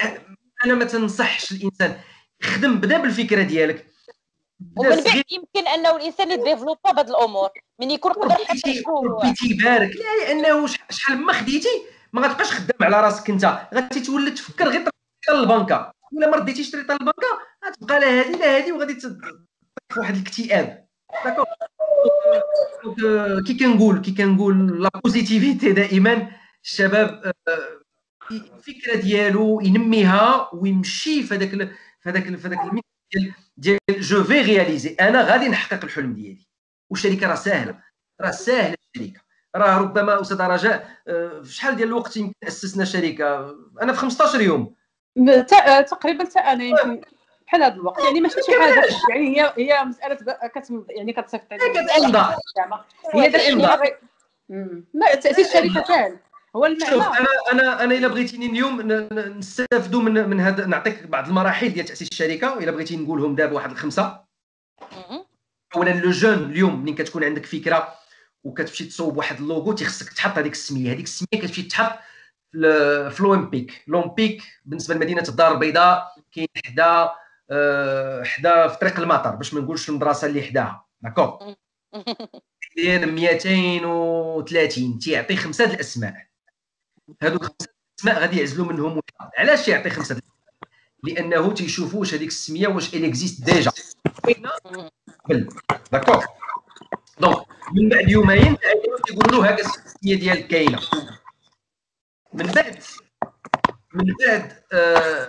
آه، أنا ما تنصحش الإنسان. خدم بدا بالفكرة ديالك. ومن بعد يمكن أنه الإنسان ي développer بهذه الأمور. من يكون قدر حتى ربي تيبارك لا لأنه شحال ما خديتي ما غتبقاش خدام على راسك أنت. غادي تولي تفكر غير البنكة. ولا ما رديتيش طريقة البنكة غتبقى لا هذه لا هذه وغادي في واحد الاكتئاب. d'accord كي كنقول كي كنقول la positivité دائما الشباب الفكرة ديالو ينميها ويمشي في هذاك في هذاك في هذاك ديال ديال je vais réaliser أنا غادي نحقق الحلم ديالي والشركة راه ساهله راه ساهله الشركة راه ربما أستاذ رجاء في شحال ديال الوقت يمكن اسسنا شركه أنا في 15 يوم تقريبا حتى أنا يمكن بحال هذا الوقت. يعني ماشي شي حاجة يعني هي هي مسألة كت يعني كتصيفط كتمضى هي داك لا تاسيس الشركة ساهل هو المعنى. شوف أنا أنا أنا إلا بغيتيني اليوم نستافدوا من من هذا نعطيك بعض المراحل ديال تأسيس الشركة الا بغيتي نقولهم دابا واحد الخمسة. اولا le jeune اليوم ملي كتكون عندك فكرة وكتمشي تصوب واحد اللوغو تيخصك تحط هذيك السمية. هذيك السمية كتمشي تحط في l'OMPIC l'OMPIC بالنسبة لمدينة الدار البيضاء كاين حدا حدا في طريق المطار باش ما نقولش المدرسة اللي حداها. d'accord كاين 230 تيعطي خمسة الأسماء. هادو خمسة اسماء غادي يعزلوا منهم وحده علاش يعطي خمسة لأنه تيشوفوا واش هذيك السمية واش elle existe déjà قبل d'accord donc من بعد يومين تيقولوا له هكا السمية ديالك كاينة. من بعد من بعد آه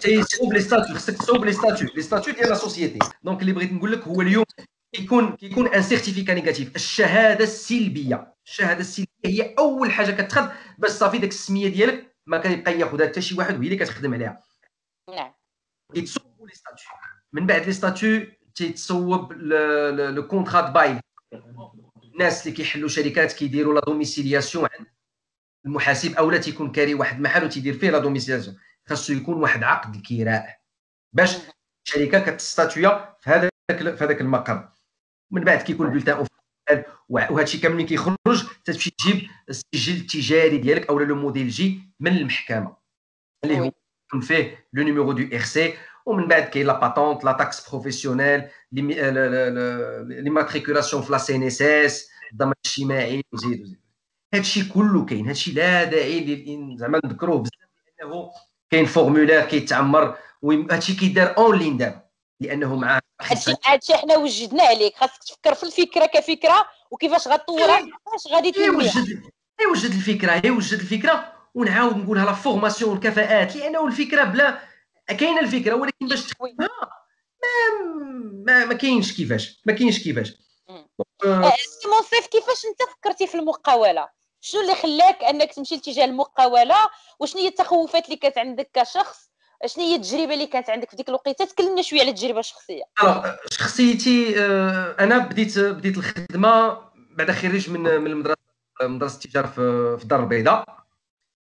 تيصوب les statuts خصك تصوب les statuts les statuts ديال la société donc اللي بغيت نقول لك هو اليوم كيكون كيكون un certificat négatif الشهاده السلبيه الشهاده السلبيه هي اول حاجة كتخد باش صافي داك السميه ديالك ما كيبقى ياخذها حتى شي واحد وهي اللي كتخدم عليها نعم كيتصوبوا les statuts من بعد les statuts تيتصوب le contrat bail الناس اللي كيحلوا شركات كيديروا la domiciliation عند المحاسب اولا تيكون كاري واحد المحل وتيدير فيه la domiciliation خاصو يكون واحد عقد الكراء باش الشركة كت statuer في هذاك في هذاك المقر. من بعد كيكون ال bulletin وهذا الشيء كامل كيخرج تمشي تجيب السجل التجاري ديالك أو le modèle J من المحكمة. اللي هو يكون فيه le numéro de RC ومن بعد كاين la patente la taxe professionnelle l'immatriculation في la CNSS الضمان الاجتماعي وزيد وزيد. هذا الشيء كله كاين. هذا الشيء لا داعي زعما نذكروه بزاف لأنه كاين formulaire كيتعمر وهذا الشيء كيدار en ligne دابا لأنه مع هادشي هادشي حنا وجدنا عليك خاصك تفكر في الفكرة كفكرة وكيفاش غطورها كيفاش غادي تنميها يوجد الفكرة يوجد الفكرة ونعاود نقولها la formation والكفاءات لأنه الفكرة بلا كاينة الفكرة ولكن باش تخدمها ما ما, ما كاينش كيفاش ما كاينش كيفاش. أه، سي منصف كيفاش انت فكرتي في المقاولة؟ شنو اللي خلاك أنك تمشي لاتجاه المقاولة؟ وشنو هي التخوفات اللي كانت عندك كشخص؟ شنو هي التجربة اللي كانت عندك في ديك الوقيته تكلمنا شوية على التجربة الشخصية. شخصيتي آه، أنا بديت بديت الخدمة بعد خريج من من المدرسة مدرسة التجاره في الدار البيضاء.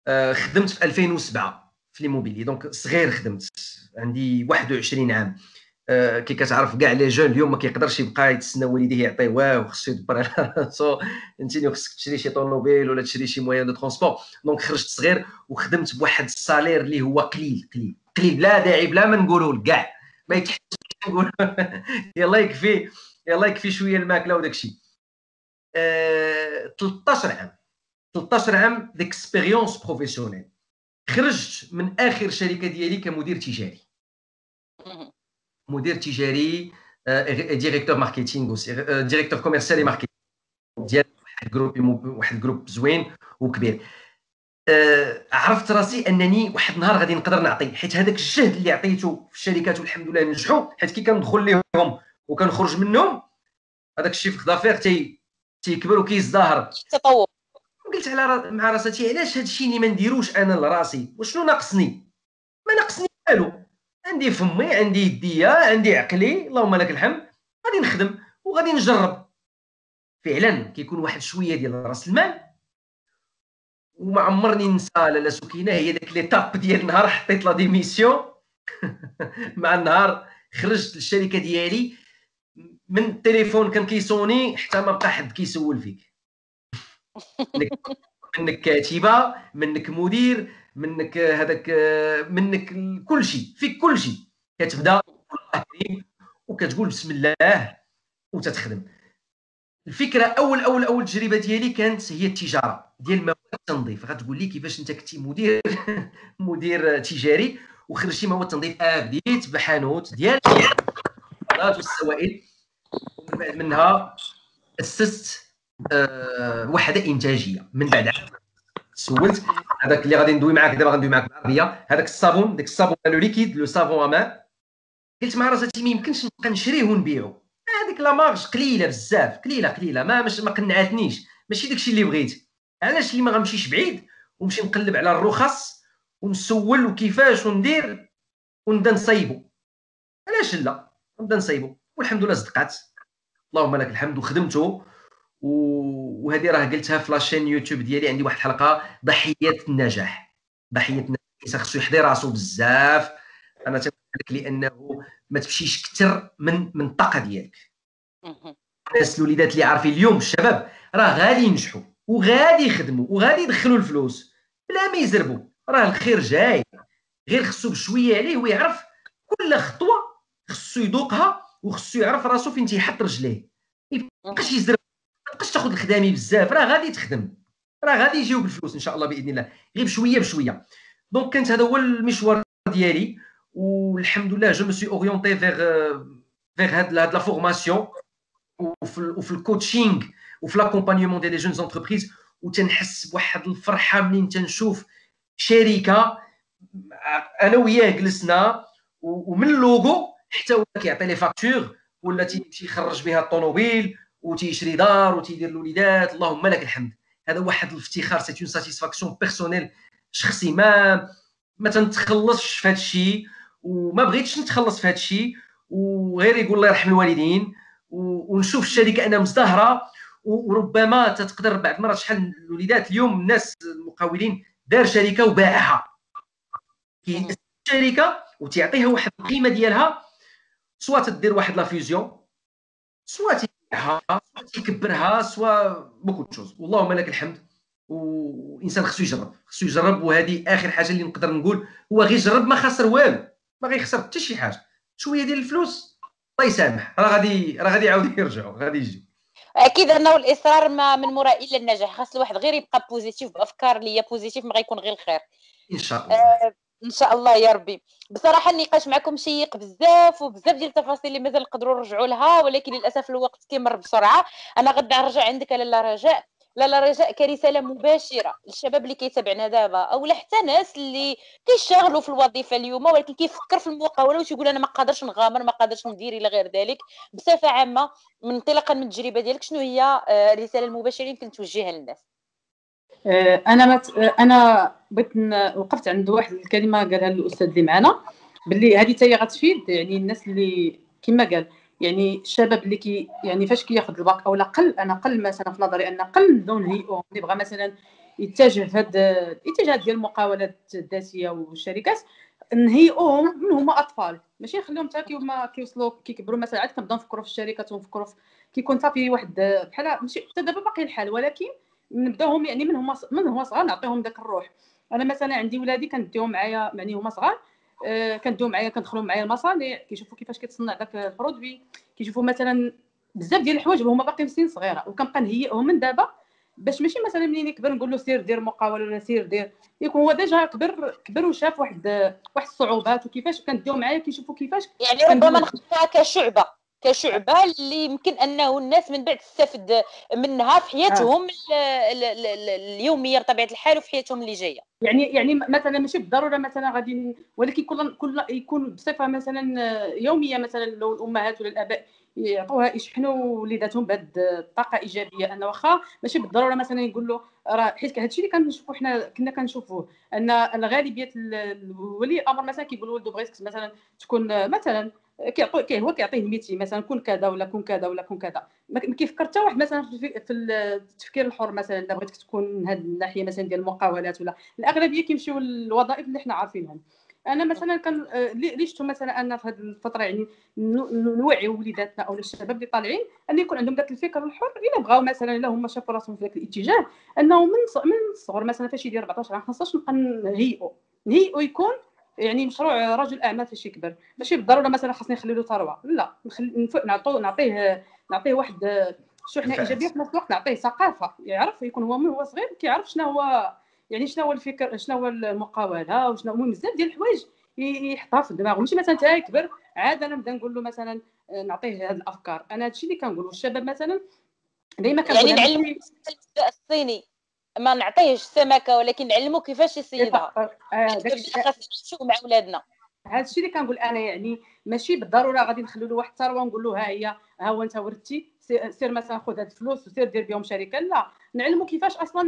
آه، خدمت في 2007 في l'immobilier. donc صغير خدمت عندي 21 عام. كي كتعرف كاع les jeunes اليوم ما كيقدرش يبقى يتسنى والديه واه خصو يدبر على راسو فهمتيني خصك تشري شي طوموبيل ولا تشري شي moyen de transport. Donc خرجت صغير وخدمت بواحد ال salaire اللي هو قليل قليل قليل لا داعي بلا ما نقولوا كاع. ما يتحسش نقول يلا يكفي يلا يكفي شوية الماكلة وداك الشيء. أه 13 عام 13 عام d'expérience professionnelle خرجت من آخر شركة ديالي كمدير تجاري. مدير تجاري directeur marketing directeur commercial marketing ديال واحد groupe واحد groupe زوين وكبير. آه، عرفت راسي أنني واحد النهار غادي نقدر نعطي حيت هذاك الجهد اللي عطيته في الشركات والحمد لله نجحوا حيت كي كندخل لهم وكنخرج منهم هذاك الشيء في d'affaires تي تيكبر وكيزدهر. تطور. قلت على مع راسي علاش هذا الشيء اللي ما نديروش أنا لراسي؟ وشنو ناقصني؟ ما ناقصني والو. عندي فمي عندي يديا عندي عقلي اللهم لك الحمد. غادي نخدم وغادي نجرب. فعلا كيكون واحد شوية ديال رأس المال. وما عمرني ننسى لاله سكينة هي داك l'étape ديال النهار حطيت la démission. مع النهار خرجت للشركة ديالي. من التليفون كان كيسوني حتى ما بقى حد كيسول فيك. منك كاتبة منك مدير منك هذاك منك كل شيء فيك كل شيء. كتبدا وكتقول بسم الله وتتخدم. الفكرة أول أول أول تجربة ديالي كانت هي التجارة ديال مواد التنظيف. غتقول لي كيفاش أنت كنتي مدير مدير تجاري وخرجتي مواد التنظيف آه بديت بحانوت ديال والسوائل. ومن بعد منها أسست أه وحدة إنتاجية. من بعد سولت. هذاك اللي غادي ندوي معاك دابا غندوي معاك بالعربية. هذاك الصابون داك الصابون لو ليكيد لو سافون أمان قلت مع راسي ما يمكنش نبقى نشريه ونبيعو هذيك لا مارج قليلة بزاف قليلة قليلة. ما مش ما قنعتنيش ماشي داكشي اللي بغيت. علاش اللي ما غنمشيش بعيد؟ ونمشي نقلب على الرخص ونسول وكيفاش وندير ونبدا نصايبو. علاش لا؟ نبدا نصايبو. والحمد لله صدقات. اللهم لك الحمد وخدمته وهذه راه قلتها في لاشين يوتيوب ديالي عندي واحد الحلقة ضحية النجاح. ضحية النجاح. خصو يحضر راسو بزاف. أنا تنقول لك لأنه ما تمشيش كثر من من الطاقه ديالك الناس الوليدات اللي عارفين اليوم الشباب راه غادي ينجحوا وغادي يخدموا وغادي يدخلوا الفلوس. بلا ما يزربوا. راه الخير جاي. غير خصو بشوية عليه ويعرف كل خطوة خصو يذوقها وخصو يعرف راسو فين تيحط رجليه. ما يبقاش يزرب تبقاش تاخذ الخدامي بزاف راه غادي تخدم. راه غادي يجيوك الفلوس إن شاء الله بإذن الله. غير بشوية بشوية. donc كانت هذا هو المشوار ديالي. والحمد لله je me suis orienté vers vers هاد la formation وفي ال coaching وفي l'accompagnement ديال les jeunes entreprises وتنحس بواحد الفرحة منين تنشوف شركة. أنا وياه جلسنا. ومن اللوغو حتى هو كيعطي لي facture ولا تيمشي يخرج بها الطوموبيل. وتيشري دار وتيدير الوليدات اللهم لك الحمد. هذا واحد الافتخار c'est une satisfaction personnelle شخصي ما ما تنتخلصش في هذا الشيء وما بغيتش نتخلص في هذا الشيء وغير يقول الله يرحم الوالدين ونشوف الشركة أنها مزدهرة وربما تقدر بعد مرات شحال الوليدات اليوم الناس المقاولين دار شركة وباعها. شركه وتعطيها واحد القيمة ديالها سواء تدير واحد la vision سواء تيكبرها سواء beaucoup choses واللهم لك الحمد. وإنسان خصو يجرب. خصو يجرب وهذه آخر حاجة اللي نقدر نقول هو غير يجرب ما خسر والو. ما غيخسر حتى شي حاجة. شوية ديال الفلوس الله يسامح. راه غادي راه غادي يعاودوا يرجعوا غادي يجي. أكيد أنه الإصرار ما من وراء إلا النجاح. خاص الواحد غير يبقى positif بأفكار اللي هي positif ما غيكون غير الخير. إن شاء الله. آه إن شاء الله يا ربي. بصراحة النقاش معكم شيق بزاف وبزاف ديال التفاصيل اللي مازال نقدروا نرجعوا لها ولكن للأسف الوقت كيمر بسرعة. أنا غدا نرجع عندك لاله رجاء. لاله رجاء كرسالة مباشرة للشباب اللي كيتابعنا دابا أو حتى ناس اللي كيشتغلوا في الوظيفة اليوم ولكن كيفكر في المقاولة وتيقول أنا ما قادرش نغامر ما قادرش ندير إلى غير ذلك. بصفة عامة من انطلاقا من التجربة ديالك شنو هي الرسالة المباشرة اللي يمكن توجهها للناس؟ آه، أنا مت... أنا بغيت وقفت عند واحد الكلمة قالها الأستاذ اللي معنا باللي هذه حتى غتفيد يعني الناس اللي كما قال يعني الشباب اللي كي يعني فاش كياخذ الباك أو قل أنا قل مثلا في نظري أن قل نبداو نهيئوهم اللي بغى مثلا يتجه هذا الاتجاهات ديال المقاولات الذاتية والشركات نهيئوهم من هما أطفال. ماشي نخليهم حتى كيما كيوصلوا كيكبروا مثلا عاد كنبداو نفكروا في الشركات ونفكروا في كيكون صافي واحد بحال ماشي حتى دابا باقي الحال ولكن نبداوهم يعني من هما من هما صغار نعطيهم داك الروح. أنا مثلا عندي ولادي كنديهم معايا يعني هما صغار آه كنديو معايا كندخلوا معايا المصانع كيشوفوا كيفاش كيتصنع داك ال produit. كيشوفوا مثلا بزاف ديال الحوايج وهما باقيين في سن صغيرة وكنبقى نهيئهم من دابا باش ماشي مثلا منين يكبر نقول له سير دير مقاوله ولا سير دير. يكون هو déjà كبر كبر وشاف واحد واحد الصعوبات وكيفاش كنديو معايا كيشوفوا كيفاش يعني ربما نخطوها كشعبة. كشعبة اللي يمكن أنه الناس من بعد تستافد منها في حياتهم آه. اليومية بطبيعه الحال وفي حياتهم اللي جاية يعني يعني مثلا ماشي بالضرورة مثلا غادي ولكن كل كل يكون بصفة مثلا يومية مثلا لو الأمهات ولا الآباء يعطوها يشحنوا وليداتهم بهذه الطاقة إيجابية أن واخا ماشي بالضرورة مثلا يقول له راه حيت هادشي اللي كنشوفوا حنا كنا كنشوفوه أن الغالبية ولي الامر مثلا كيقول ولده بغيتك مثلا تكون مثلا كيعطي كي هو كيعطيه الميتي مثلا كون كذا ولا كون كذا ولا كون كذا. ما كيفكر حتى واحد مثلا في التفكير الحر مثلا الا بغيتك تكون هذه الناحية مثلا ديال المقاولات ولا. الأغلبية كيمشيو للوظائف اللي حنا عارفينهم. أنا مثلا كان آه، اللي شفتو مثلا أنا في هذه الفترة يعني نوعي وليداتنا أو الشباب اللي طالعين أن يكون عندهم ذاك الفكر الحر إلا بغاو مثلا إلا هما شافوا راسهم في ذاك الاتجاه. أنه من من الصغر مثلا فاش يدير 14 عام 15 نبقى نهيئو. نهيئو يكون يعني مشروع رجل اعمال فاش يكبر. ماشي بالضرورة مثلا خاصني نخلي له ثروة. لا نعطيه نعطيه نعطيه واحد شحنه إيجابية في نفس الوقت نعطيه ثقافة. يعرف يكون هو من هو صغير كيعرف شنو هو يعني شنو هو الفكر شنو هو المقاولة وشنو المهم بزاف ديال الحوايج يحطها في دماغه ماشي مثلا تا يكبر عاد أنا نبدا نقول له مثلا آه، نعطيه هذه الأفكار. أنا هادشي اللي كنقول الشباب مثلا ديما كنقول يعني نعلم الصيني. ما نعطيهش السمكه ولكن نعلمو كيفاش يصيدها. آه شو مع ولادنا. هذا الشيء اللي كنقول أنا يعني ماشي بالضرورة غادي نخلو له واحد الثروة ونقول له ها هي ها هو أنت ورثتي سير مثلا خذ هاد الفلوس وسير دير بهم شركة. لا نعلمو كيفاش أصلا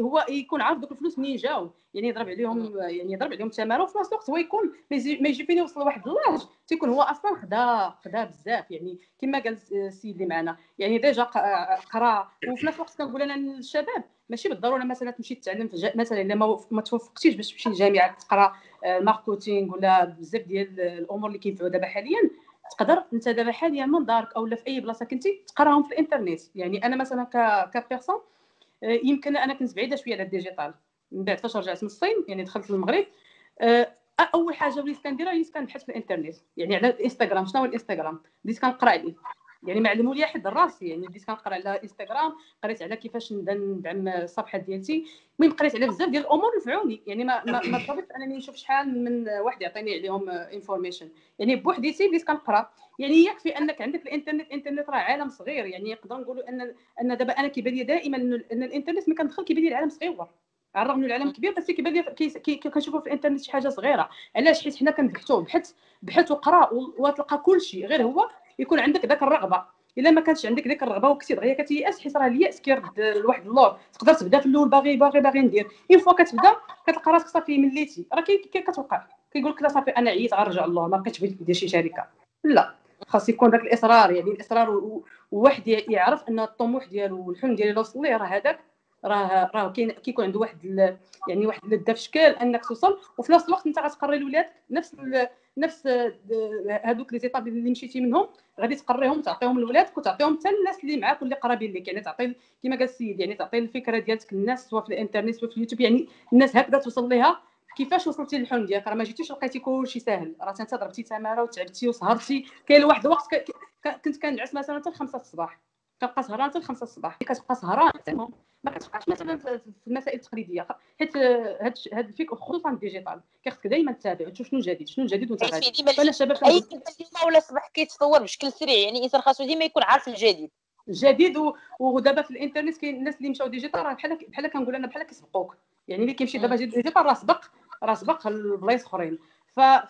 هو يكون عارف دوك الفلوس منين جاو. يعني يضرب عليهم يعني يضرب عليهم التمارة وفي نفس الوقت هو يكون ما يجي فين يوصل لواحد ال l'âge. تيكون هو أصلا خدا خدا بزاف. يعني كما قال السيد اللي معنا. يعني déjà قرا. وفي نفس الوقت كنقول أنا للشباب ماشي بالضرورة مثلا تمشي تتعلم مثلا إلا ما, توفقتيش باش تمشي للجامعه تقرا marketing ولا بزاف ديال الأمور اللي كينفعوا دابا حاليا تقدر أنت دابا حاليا من دارك أو في أي بلاصة كنتي تقراهم في الإنترنت. يعني أنا مثلا ك personne آه، يمكن أنا كنت بعيدة شوية على ال digital. من بعد فاش رجعت من الصين يعني دخلت للمغرب. آه، أول حاجة وليت كنديرها هي كنبحث في الإنترنت. يعني على الإنستغرام. شنو هو الإنستغرام؟ بديت كنقرأ عليه. يعني ما علموا لي حد راسي. يعني بديت كنقرأ على انستغرام قريت على كيفاش نبدا ندعم الصفحة ديالتي. المهم قريت على بزاف ديال الأمور نفعوني. يعني ما ما, ما أنني نشوف شحال من واحد يعطيني عليهم en: information يعني بوحديتي بديت كنقرأ. يعني يكفي أنك عندك الإنترنت الإنترنت راه عالم صغير. يعني نقدر نقولوا أن أن دابا أنا كيبان لي دائما إن الإنترنت ملي كندخل كيبان لي العالم صغير. على الرغم من العالم كبير بس كيبان لي كنشوفوا في الإنترنت شي حاجة صغيرة. علاش؟ حيت حنا كنبحثوا. بحث بحث وقرا وتلقى كل شيء غير هو يكون عندك ذاك الرغبة. إلا ما كانش عندك ديك الرغبة وكنتي دغيا كتيأس حيت راه الياس كيرد لواحد اللور. تقدر تبدا في الأول باغي باغي باغي ندير. Une fois كتبدا كتلقى راسك صافي مليتي راه كتوقع. كيقول لك لا صافي أنا عييت غنرجع الله ما بقيتش بغيت ندير شي شركة. لا. خاص يكون داك الإصرار يعني الإصرار وواحد يعرف أن الطموح ديالو والحلم ديالو اللي وصل ليه راه هذاك راه راه كاين كيكون عنده واحد يعني واحد اللذه في شكل انك توصل وفي نفس الوقت انت غتقري لولادك نفس نفس هذوك لي زيتاب اللي مشيتي منهم غادي تقريهم تعطيهم لولادك وتعطيهم حتى الناس اللي معاك واللي قرابين لك يعني تعطي كما قال السيد يعني تعطي الفكرة ديالك للناس سواء في الانترنت سواء في اليوتيوب يعني الناس هكذا توصل ليها. كيفاش وصلتي للحلم ديالك؟ راه ما جيتيش لقيتي كلشي ساهل. راه انت ضربتي تماره وتعبتي وسهرتي. كاين واحد الوقت كنت كنعس مثلا حتى 5 الصباح. كنبقى سهران حتى 5 الصباح. كتبقى سهران ما كتبقاش مثلا في المسائل التقليدية. حيت هاد هاد الفكر خصوصا ال digital. كيخصك دائما تتابع تشوف شنو جديد شنو جديد وانت غادي. فأنا الشباب أي اليوم ولا الصباح كيتطور بشكل سريع؟ يعني الانسان خاصو ديما يكون عارف الجديد. الجديد ودابا في الإنترنت كاين الناس اللي مشاو digital راه بحال بحال كنقول أنا بحال كيسبقوك يعني اللي كيمشي دابا digital راه سبق راه سبق البلايص أخرين.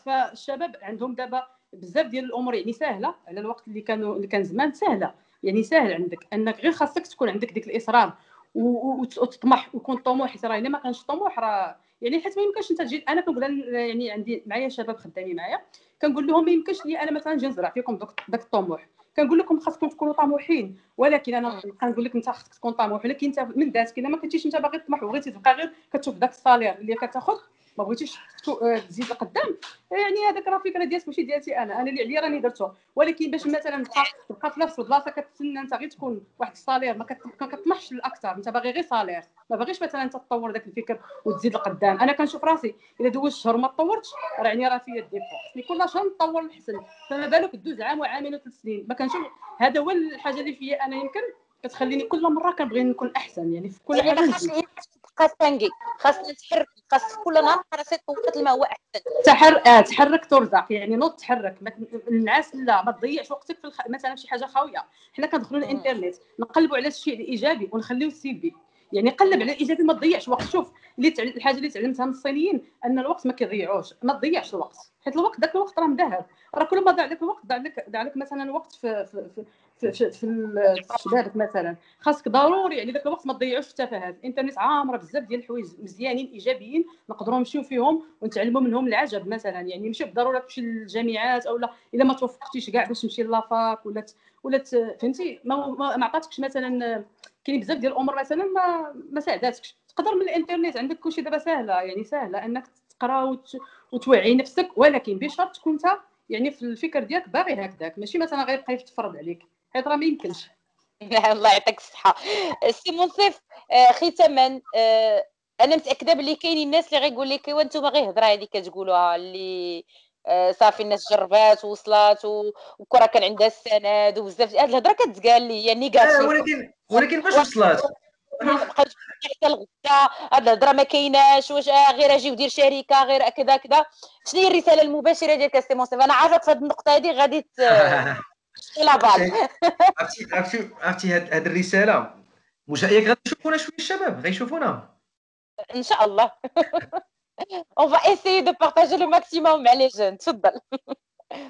فالشباب عندهم دابا بزاف ديال الأمور يعني سهله على الوقت اللي كانوا اللي كان زمان سهلة. يعني سهل عندك أنك غير خاصك تكون عندك ديك الإصرار وتطمح ويكون طموح حيت راه الا ما كانش طموح راه يعني حيت ما يمكنش أنت تجي أنا كنقول يعني عندي معايا شباب خدامين معايا كنقول لهم ما يمكنش لي أنا مثلا نجي نزرع فيكم داك الطموح. كنقول لكم خاصكم تكونوا طموحين ولكن أنا كنقول لك أنت خاصك تكون طموح ولكن أنت من ذاتك إلا ما كنتيش أنت باغي تطمح وبغيتي تبقى غير كتشوف داك الصالير اللي كتاخذ ما بغيتيش آه، تزيد لقدام يعني هذاك راه فكرة ديالك ماشي ديالتي أنا. أنا اللي عليا راني درتو ولكن باش مثلا تبقى في نفس البلاصة كتسنى أنت غير تكون واحد ال salaire. ما كتطمحش للأكثر. أنت باغي غير salaire. ما باغيش مثلا انت تطور ذاك الفكر وتزيد لقدام. أنا كنشوف راسي الا دوزت شهر ما تطورتش راه يعني راه فيا ال défaut. خصني كل شهر نطور الحسن فما بالك دوز عام وعامين وثلاث سنين. ما كنشوف هذا هو الحاجة اللي فيا أنا يمكن كتخليني كل مرة كنبغي نكون أحسن. يعني في كل يعني حاجة تبقى stagné خاصنا نتحرك خاص كل نهار راسك توقت الماء هو احسن تحر آه تحرك ترزق يعني نوض تحرك. ما النعاس لا ما تضيعش وقتك في الخ... مثلا في شي حاجة خاوية. حنا كندخلوا الانترنت نقلبوا على الشيء الايجابي ونخليو السلبي يعني قلب على الإيجابي ما تضيعش وقت. شوف اللي تعل... الحاجة اللي تعلمتها من الصينيين أن الوقت ما كيضيعوش. ما تضيعش الوقت. حيت الوقت ذاك الوقت راه مذهب راه كل ما ضاع لك الوقت ضاع لك ضاع لك مثلا وقت في في في في, شبابك مثلا. خاصك ضروري يعني ذاك الوقت ما تضيعوش التفاهات الانترنت عامرة بزاف ديال الحوايج مزيانين إيجابيين نقدروا نمشيو فيهم ونتعلموا منهم العجب مثلا. يعني ماشي بالضرورة تمشي للجامعات أو لا. الا ما توفقتيش كاع باش تمشي لافاك ولا ولا فهمتي؟ ما, ما عطاتكش مثلا كاين بزاف ديال الأمور مثلا ما ما ساعداتكش. تقدر من الإنترنت عندك كلشي دابا ساهله يعني ساهله إنك تقرأ وت... وتوعي نفسك ولكن بشرط تكون أنت يعني في الفكر ديالك باغي هكذاك. ماشي مثلا غير بقى تفرض عليك. حيت راه ما يمكنش. الله يعطيك الصحة. سي منصف آه، ختاما آه، أنا متأكدة بلي كاينين الناس اللي غيقول لك ايوا نتوما غير هضرة هذه كتقولوها اللي آه، صافي الناس جربات ووصلات وكرة كان عندها السند وبزاف. هاد الهضرة كتقال لي هي négatif ولكن ولكن فاش وصلات حتى الغدا هاد الهضرة ما كايناش واش غير أجي ودير شركة غير كذا كذا. شنو هي الرسالة المباشرة ديالك سي منصف أنا عارفة في هذه النقطة هذه غادي لا بال عرفتي عرفتي عرفتي هاد الرسالة؟ واش ياك غادي يشوفونا شوية الشباب غيشوفونا. إن شاء الله. on va essayer de partager le maximum مع les jeunes تفضل.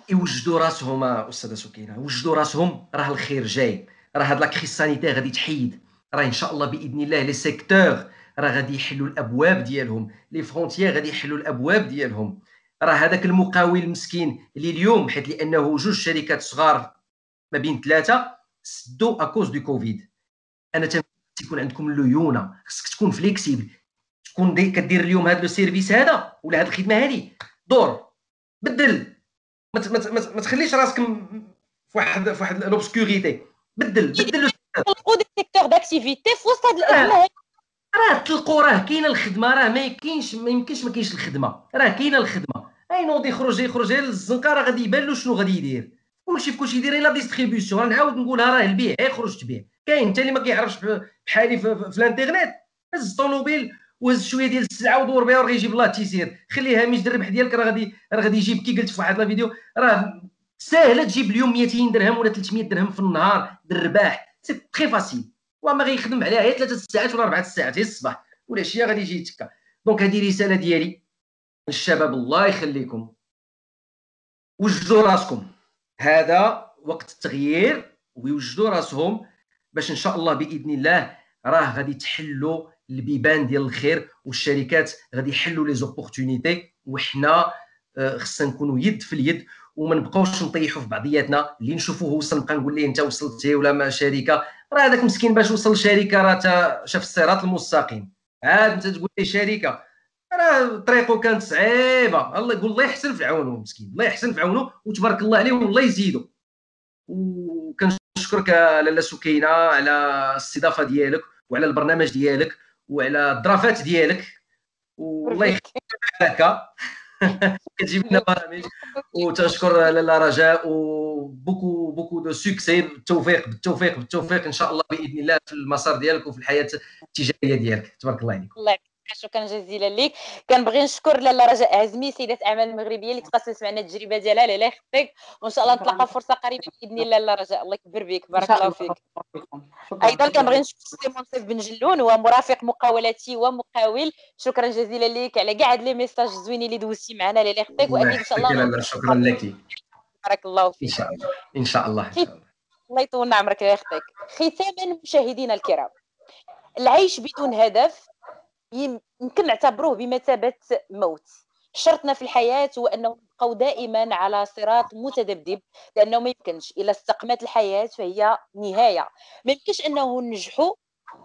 يوجدوا راسهم أستاذة سكينة وجدوا راسهم. راه الخير جاي. راه هاد la crise sanitaire غادي تحيد. راه إن شاء الله بإذن الله les secteurs راه غادي يحلوا الأبواب ديالهم. les frontières غادي يحلوا الأبواب ديالهم. راه هذاك المقاول المسكين اللي اليوم حيت لأنه جوج شركات صغار ما بين ثلاثة سدوا à cause de Covid أنا تيكون عندكم الليونة. خصك تكون flexible تكون دي كدير اليوم هذا le service هذا ولا هذه الخدمة هذه دور. بدل. ما ما تخليش راسك في واحد في واحد l'obscurité بدل. بدل تلقوا des secteurs d'activité في وسط هاد الازمه راه. تلقوا راه كاينة الخدمة. راه ما يمكنش ما يمكنش ما كاينش الخدمة. راه كاينة الخدمة. أي نوض يخرج يخرج للزنقه راه غادي يبان له شنو غادي يدير. كلشي في كلشي يدير la distribution نعاود نقولها راه البيع يخرج تبيع. كاين انت اللي ما كيعرفش بحالي في, في الانترنت. هز الطوموبيل وهز شوية ديال السلعه ودور بها وراه يجيب الله تيسير. خليها مش الربح ديالك راه غادي راه غادي يجيب. كي قلت في واحد الفيديو راه ساهلة تجيب اليوم 200 درهم ولا 300 درهم في النهار الرباح c'est très facile وما غيخدم عليها غير ثلاثة ساعات ولا أربعة ساعات هي الصباح. ولا شي غادي يجي يتكا. donc هذه رسالة ديالي. للشباب الله يخليكم. وجدوا راسكم. هذا وقت التغيير ويوجدوا راسهم باش إن شاء الله بإذن الله راه غادي تحلوا البيبان ديال الخير والشركات غادي يحلوا les opportunités وحنا آه، خصنا نكونوا يد في اليد وما نبقاوش نطيحوا في بعضياتنا. اللي نشوفوه وصل نبقى نقول ليه أنت وصلتي ولا ما شركة. راه هذاك مسكين باش وصل لشركه راه شاف الصراط المستقيم. عاد أنت تقول لي شركة. راه طريقه كانت صعيبه. الله يقول الله يحسن في عونه مسكين الله يحسن في عونه وتبارك الله عليه والله يزيدو. وكنشكرك لاله سكينة على الاستضافة ديالك وعلى البرنامج ديالك وعلى الظرافات ديالك. والله يخليك كتجيب لنا برامج وتشكر لاله رجاء و beaucoup beaucoup de succès بالتوفيق بالتوفيق بالتوفيق. إن شاء الله بإذن الله في المسار ديالك وفي الحياة التجارية ديالك. تبارك الله عليك الله شكرا جزيلا لك كنبغي نشكر لاله رجاء عزمي سيدة أعمال المغربية اللي تقاسمت معنا التجربة ديالها. لاله يخطيك. وإن شاء الله نتلاقى فرصة قريبة بإذن الله لاله رجاء. الله يكبر بك بارك الله فيك. أيضا كنبغي نشكر سي منصف بن جلون هو مرافق مقاولاتي ومقاول. شكرا جزيلا لك على كاع هاد les messages زوينين اللي دوزتي معنا. لاله يخطيك. وأكيد إن شاء الله شكرا لك. بارك الله فيك. إن شاء الله. إن شاء الله. الله. يطول عمرك. يا أختك ختاما مشاهدينا الكرام. العيش بدون هدف. يمكن نعتبروه بمثابة موت. شرطنا في الحياة هو أنه نبقاو دائما على صراط متذبذب لأنه ما يمكنش إلا استقمت الحياة فهي نهاية. ما يمكنش أنه ننجحوا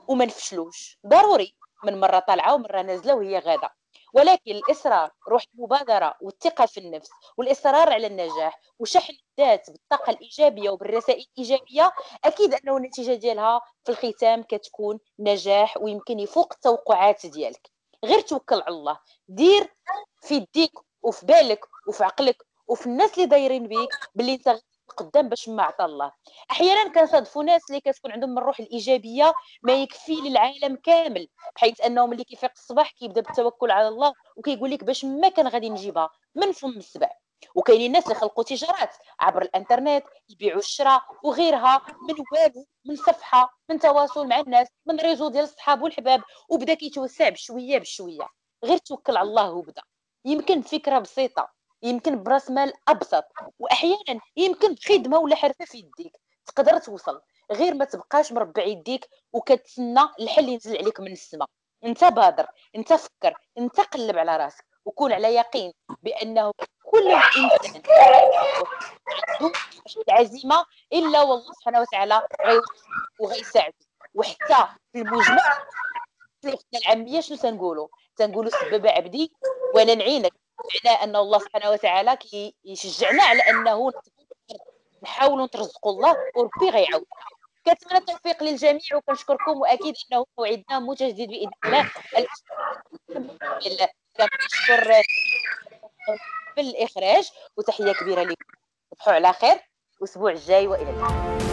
وما نفشلوش. ضروري. من مرة طالعة ومرة نازلة وهي غادة ولكن الاصرار روح المبادره والثقة في النفس والإصرار على النجاح وشحن الذات بالطاقة الإيجابية وبالرسائل الإيجابية أكيد أنه النتيجة ديالها في الختام كتكون نجاح ويمكن يفوق التوقعات ديالك. غير توكل على الله دير في يديك وفي بالك وفي عقلك وفي الناس اللي دايرين بيك باللي انت قدام باش ما عطى الله. أحيانا كنصادفوا ناس اللي كتكون عندهم من الروح الإيجابية ما يكفي للعالم كامل بحيث أنهم اللي كيفيق الصباح كيبدأ بالتوكل على الله وكيقول لك باش ما كان غادي نجيبها من فم السبع. وكاينين الناس اللي خلقوا تجارات عبر الإنترنت يبيعوا الشراء وغيرها من والو من صفحة من تواصل مع الناس من ريزو ديال الصحاب والحباب وبدا كيتوسع بشوية بشوية. غير توكل على الله وبدا. يمكن فكرة بسيطة. يمكن براس مال أبسط واحيانا يمكن خدمة ولا حرفة في يديك. تقدر توصل. غير ما تبقاش مربع يديك وكتسنى الحل ينزل عليك من السماء انت بادر انت فكر انت قلب على راسك وكون على يقين بأنه كل إنسان عنده العزيمه إلا والله سبحانه وتعالى وغيساعده. وحتى في المجمل في العامية شنو تنقولوا؟ تنقولوا سبب عبدي وأنا نعينك. معناه أن الله سبحانه وتعالى كيشجعنا على أنه نحاولوا نترزقوا الله وربي غيعاود. كنتمنى التوفيق للجميع وكنشكركم وأكيد أنه موعدنا متجدد بإذن الله. كنشكر في الإخراج وتحية كبيرة لكم. تصبحوا على خير الأسبوع الجاي وإلى اللقاء.